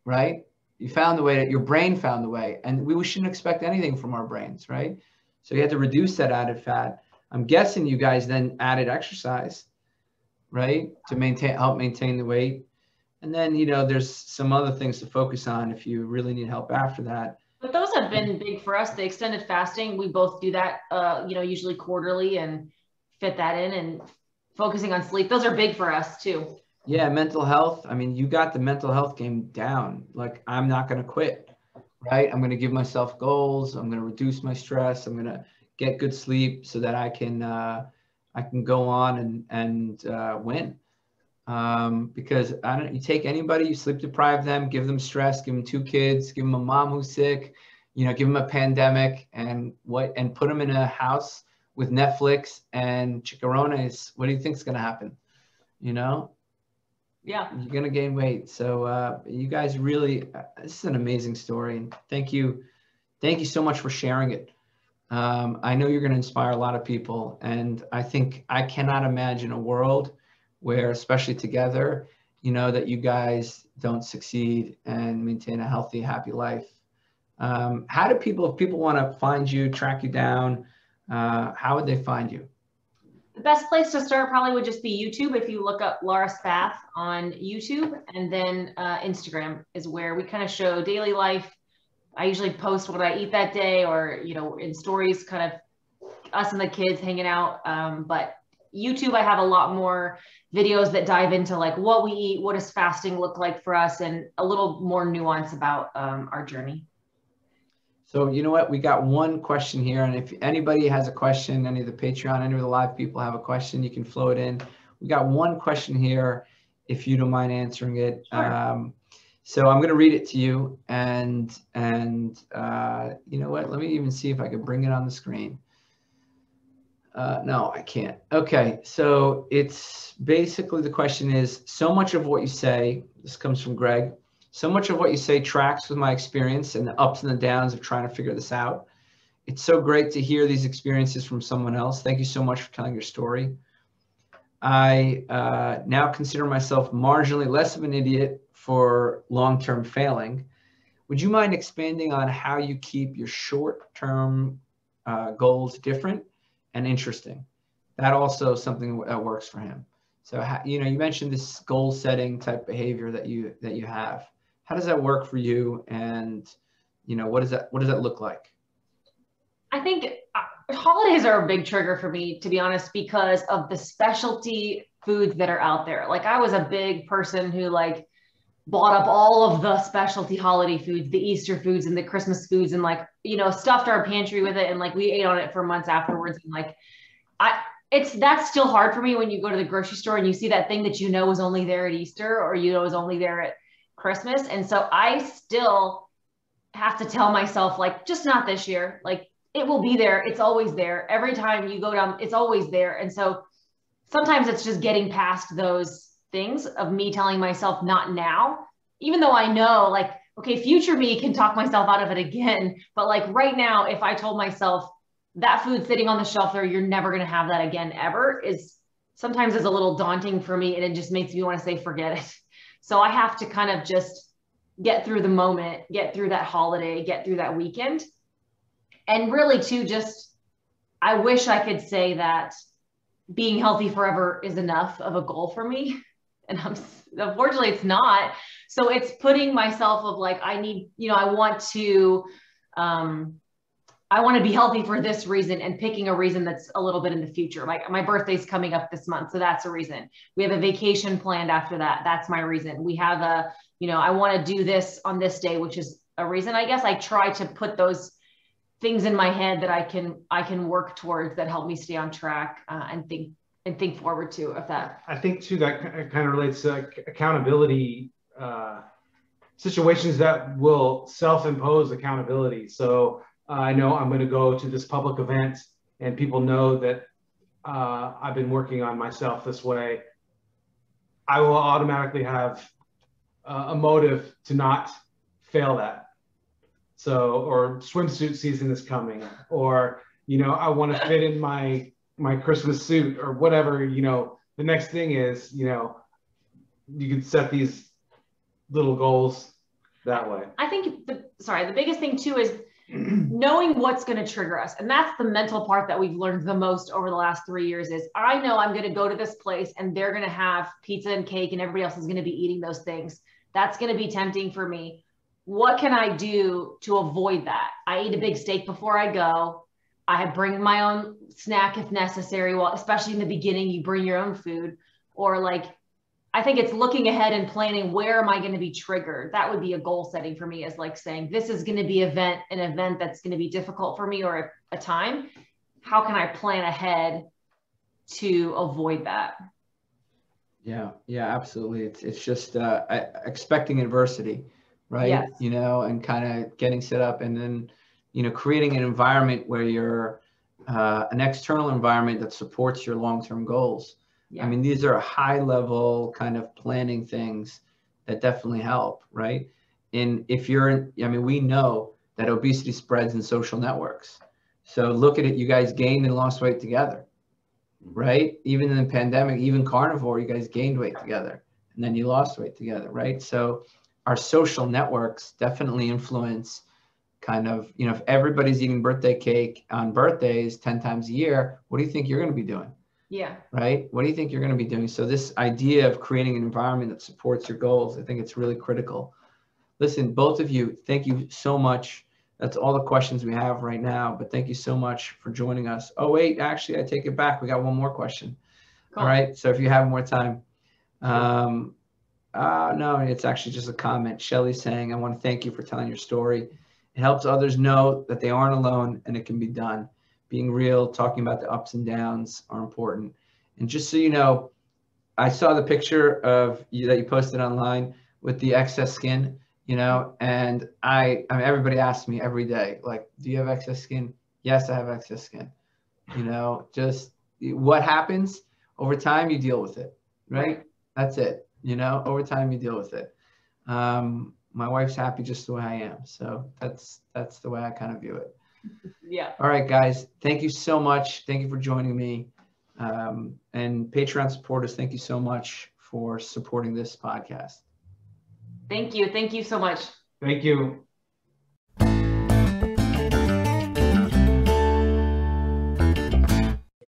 Speaker 2: right? You found a way that your brain found a way. And we shouldn't expect anything from our brains, right? So you had to reduce that added fat. I'm guessing you guys then added exercise, right? To maintain, help maintain the weight. And then, you know, there's some other things to focus on if you really need help after that.
Speaker 3: But those have been big for us. The extended fasting, we both do that, uh, you know, usually quarterly and fit that in and focusing on sleep. Those are big for us too.
Speaker 2: Yeah, mental health. I mean, you got the mental health game down. Like, I'm not going to quit, right? I'm going to give myself goals. I'm going to reduce my stress. I'm going to get good sleep so that I can, uh, I can go on and and uh, win um, because I don't. You take anybody, you sleep deprive them, give them stress, give them two kids, give them a mom who's sick, you know, give them a pandemic, and what, and put them in a house with Netflix and chicharrones. What do you think is going to happen? You know,
Speaker 3: yeah,
Speaker 2: you're going to gain weight. So uh, you guys really, uh, this is an amazing story, and thank you, thank you so much for sharing it. Um, I know you're going to inspire a lot of people, and I think I cannot imagine a world where especially together, you know that you guys don't succeed and maintain a healthy, happy life. Um, how do people, if people want to find you, track you down, uh, how would they find you?
Speaker 3: The best place to start probably would just be YouTube. If you look up Laura Spath on YouTube, and then uh, Instagram is where we kind of show daily life. I usually post what I eat that day, or you know, in stories, kind of us and the kids hanging out. Um, but YouTube, I have a lot more videos that dive into like what we eat, what does fasting look like for us, and a little more nuance about um, our journey.
Speaker 2: So you know what? We got one question here, and if anybody has a question, any of the Patreon, any of the live people have a question, you can flow it in. We got one question here, if you don't mind answering it. Sure. Um, so I'm going to read it to you, and and uh, you know what? Let me even see if I can bring it on the screen. Uh, no, I can't. Okay, so it's basically the question is so much of what you say, this comes from Greg, so much of what you say tracks with my experience and the ups and the downs of trying to figure this out. It's so great to hear these experiences from someone else. Thank you so much for telling your story. I uh, now consider myself marginally less of an idiot for long term failing. Would you mind expanding on how you keep your short term uh, goals different? And interesting. That also something that works for him. So you know, you mentioned this goal setting type behavior that you that you have. How does that work for you? And you know, what does that what does that look like?
Speaker 3: I think uh, holidays are a big trigger for me, to be honest, because of the specialty foods that are out there. Like I was a big person who like bought up all of the specialty holiday foods, the Easter foods and the Christmas foods, and like, you know, stuffed our pantry with it. And like we ate on it for months afterwards. And like, I, it's that's still hard for me when you go to the grocery store and you see that thing that you know is only there at Easter or you know is only there at Christmas. And so I still have to tell myself, like, just not this year. Like, it will be there. It's always there. Every time you go down, it's always there. And so sometimes it's just getting past those things of me telling myself not now, even though I know like, okay, future me can talk myself out of it again. But like right now, if I told myself that food sitting on the shelf there, you're never going to have that again ever is sometimes is a little daunting for me. And it just makes me want to say, forget it. So I have to kind of just get through the moment, get through that holiday, get through that weekend. And really, too, just I wish I could say that being healthy forever is enough of a goal for me. And I'm unfortunately it's not. So it's putting myself of like, I need, you know, I want to, um, I want to be healthy for this reason and picking a reason that's a little bit in the future. Like my birthday's coming up this month. So that's a reason. We have a vacation planned after that. That's my reason. We have a, you know, I want to do this on this day, which is a reason. I guess I try to put those things in my head that I can I can work towards that help me stay on track uh, and think and think forward to of that.
Speaker 4: I think too that kind of relates to accountability uh, situations that will self-impose accountability. So uh, I know I'm going to go to this public event, and people know that uh, I've been working on myself this way. I will automatically have a motive to not fail that. So, or swimsuit season is coming, or you know, I want to fit in my my Christmas suit or whatever, you know, the next thing is, you know, you can set these little goals that way.
Speaker 3: I think the sorry, the biggest thing too is knowing what's going to trigger us. And that's the mental part that we've learned the most over the last 3 years is I know I'm going to go to this place and they're going to have pizza and cake and everybody else is going to be eating those things. That's going to be tempting for me. What can I do to avoid that? I eat a big steak before I go. I bring my own snack if necessary. Well, especially in the beginning, you bring your own food or like, I think it's looking ahead and planning where am I going to be triggered? That would be a goal setting for me is like saying, this is going to be event, an event that's going to be difficult for me or a, a time. How can I plan ahead to avoid that?
Speaker 2: Yeah, yeah, absolutely. It's, it's just uh, expecting adversity, right? Yes. You know, and kind of getting set up and then, you know, creating an environment where you're uh, an external environment that supports your long-term goals. Yeah. I mean, these are high level kind of planning things that definitely help, right? And if you're, in, I mean, we know that obesity spreads in social networks. So look at it, you guys gained and lost weight together, mm-hmm. right? Even in the pandemic, even carnivore, you guys gained weight together and then you lost weight together, right? So our social networks definitely influence kind of, you know, if everybody's eating birthday cake on birthdays 10 times a year, what do you think you're going to be doing?
Speaker 3: Yeah.
Speaker 2: Right? What do you think you're going to be doing? So, this idea of creating an environment that supports your goals, I think it's really critical. Listen, both of you, thank you so much. That's all the questions we have right now, but thank you so much for joining us. Oh, wait, actually, I take it back. We got one more question. Cool. All right. So, if you have more time, um, uh, no, it's actually just a comment. Shelly saying, I want to thank you for telling your story. It helps others know that they aren't alone and it can be done. Being real, talking about the ups and downs are important. And just so you know, I saw the picture of you that you posted online with the excess skin, you know, and I, I mean, everybody asks me every day, like, do you have excess skin? Yes, I have excess skin. You know, just what happens over time, you deal with it, right? That's it. You know, over time, you deal with it. Um, my wife's happy just the way I am. So that's that's the way I kind of view it.
Speaker 3: Yeah.
Speaker 2: All right, guys. Thank you so much. Thank you for joining me. Um, and Patreon supporters, thank you so much for supporting this podcast.
Speaker 3: Thank you. Thank you so much.
Speaker 4: Thank you.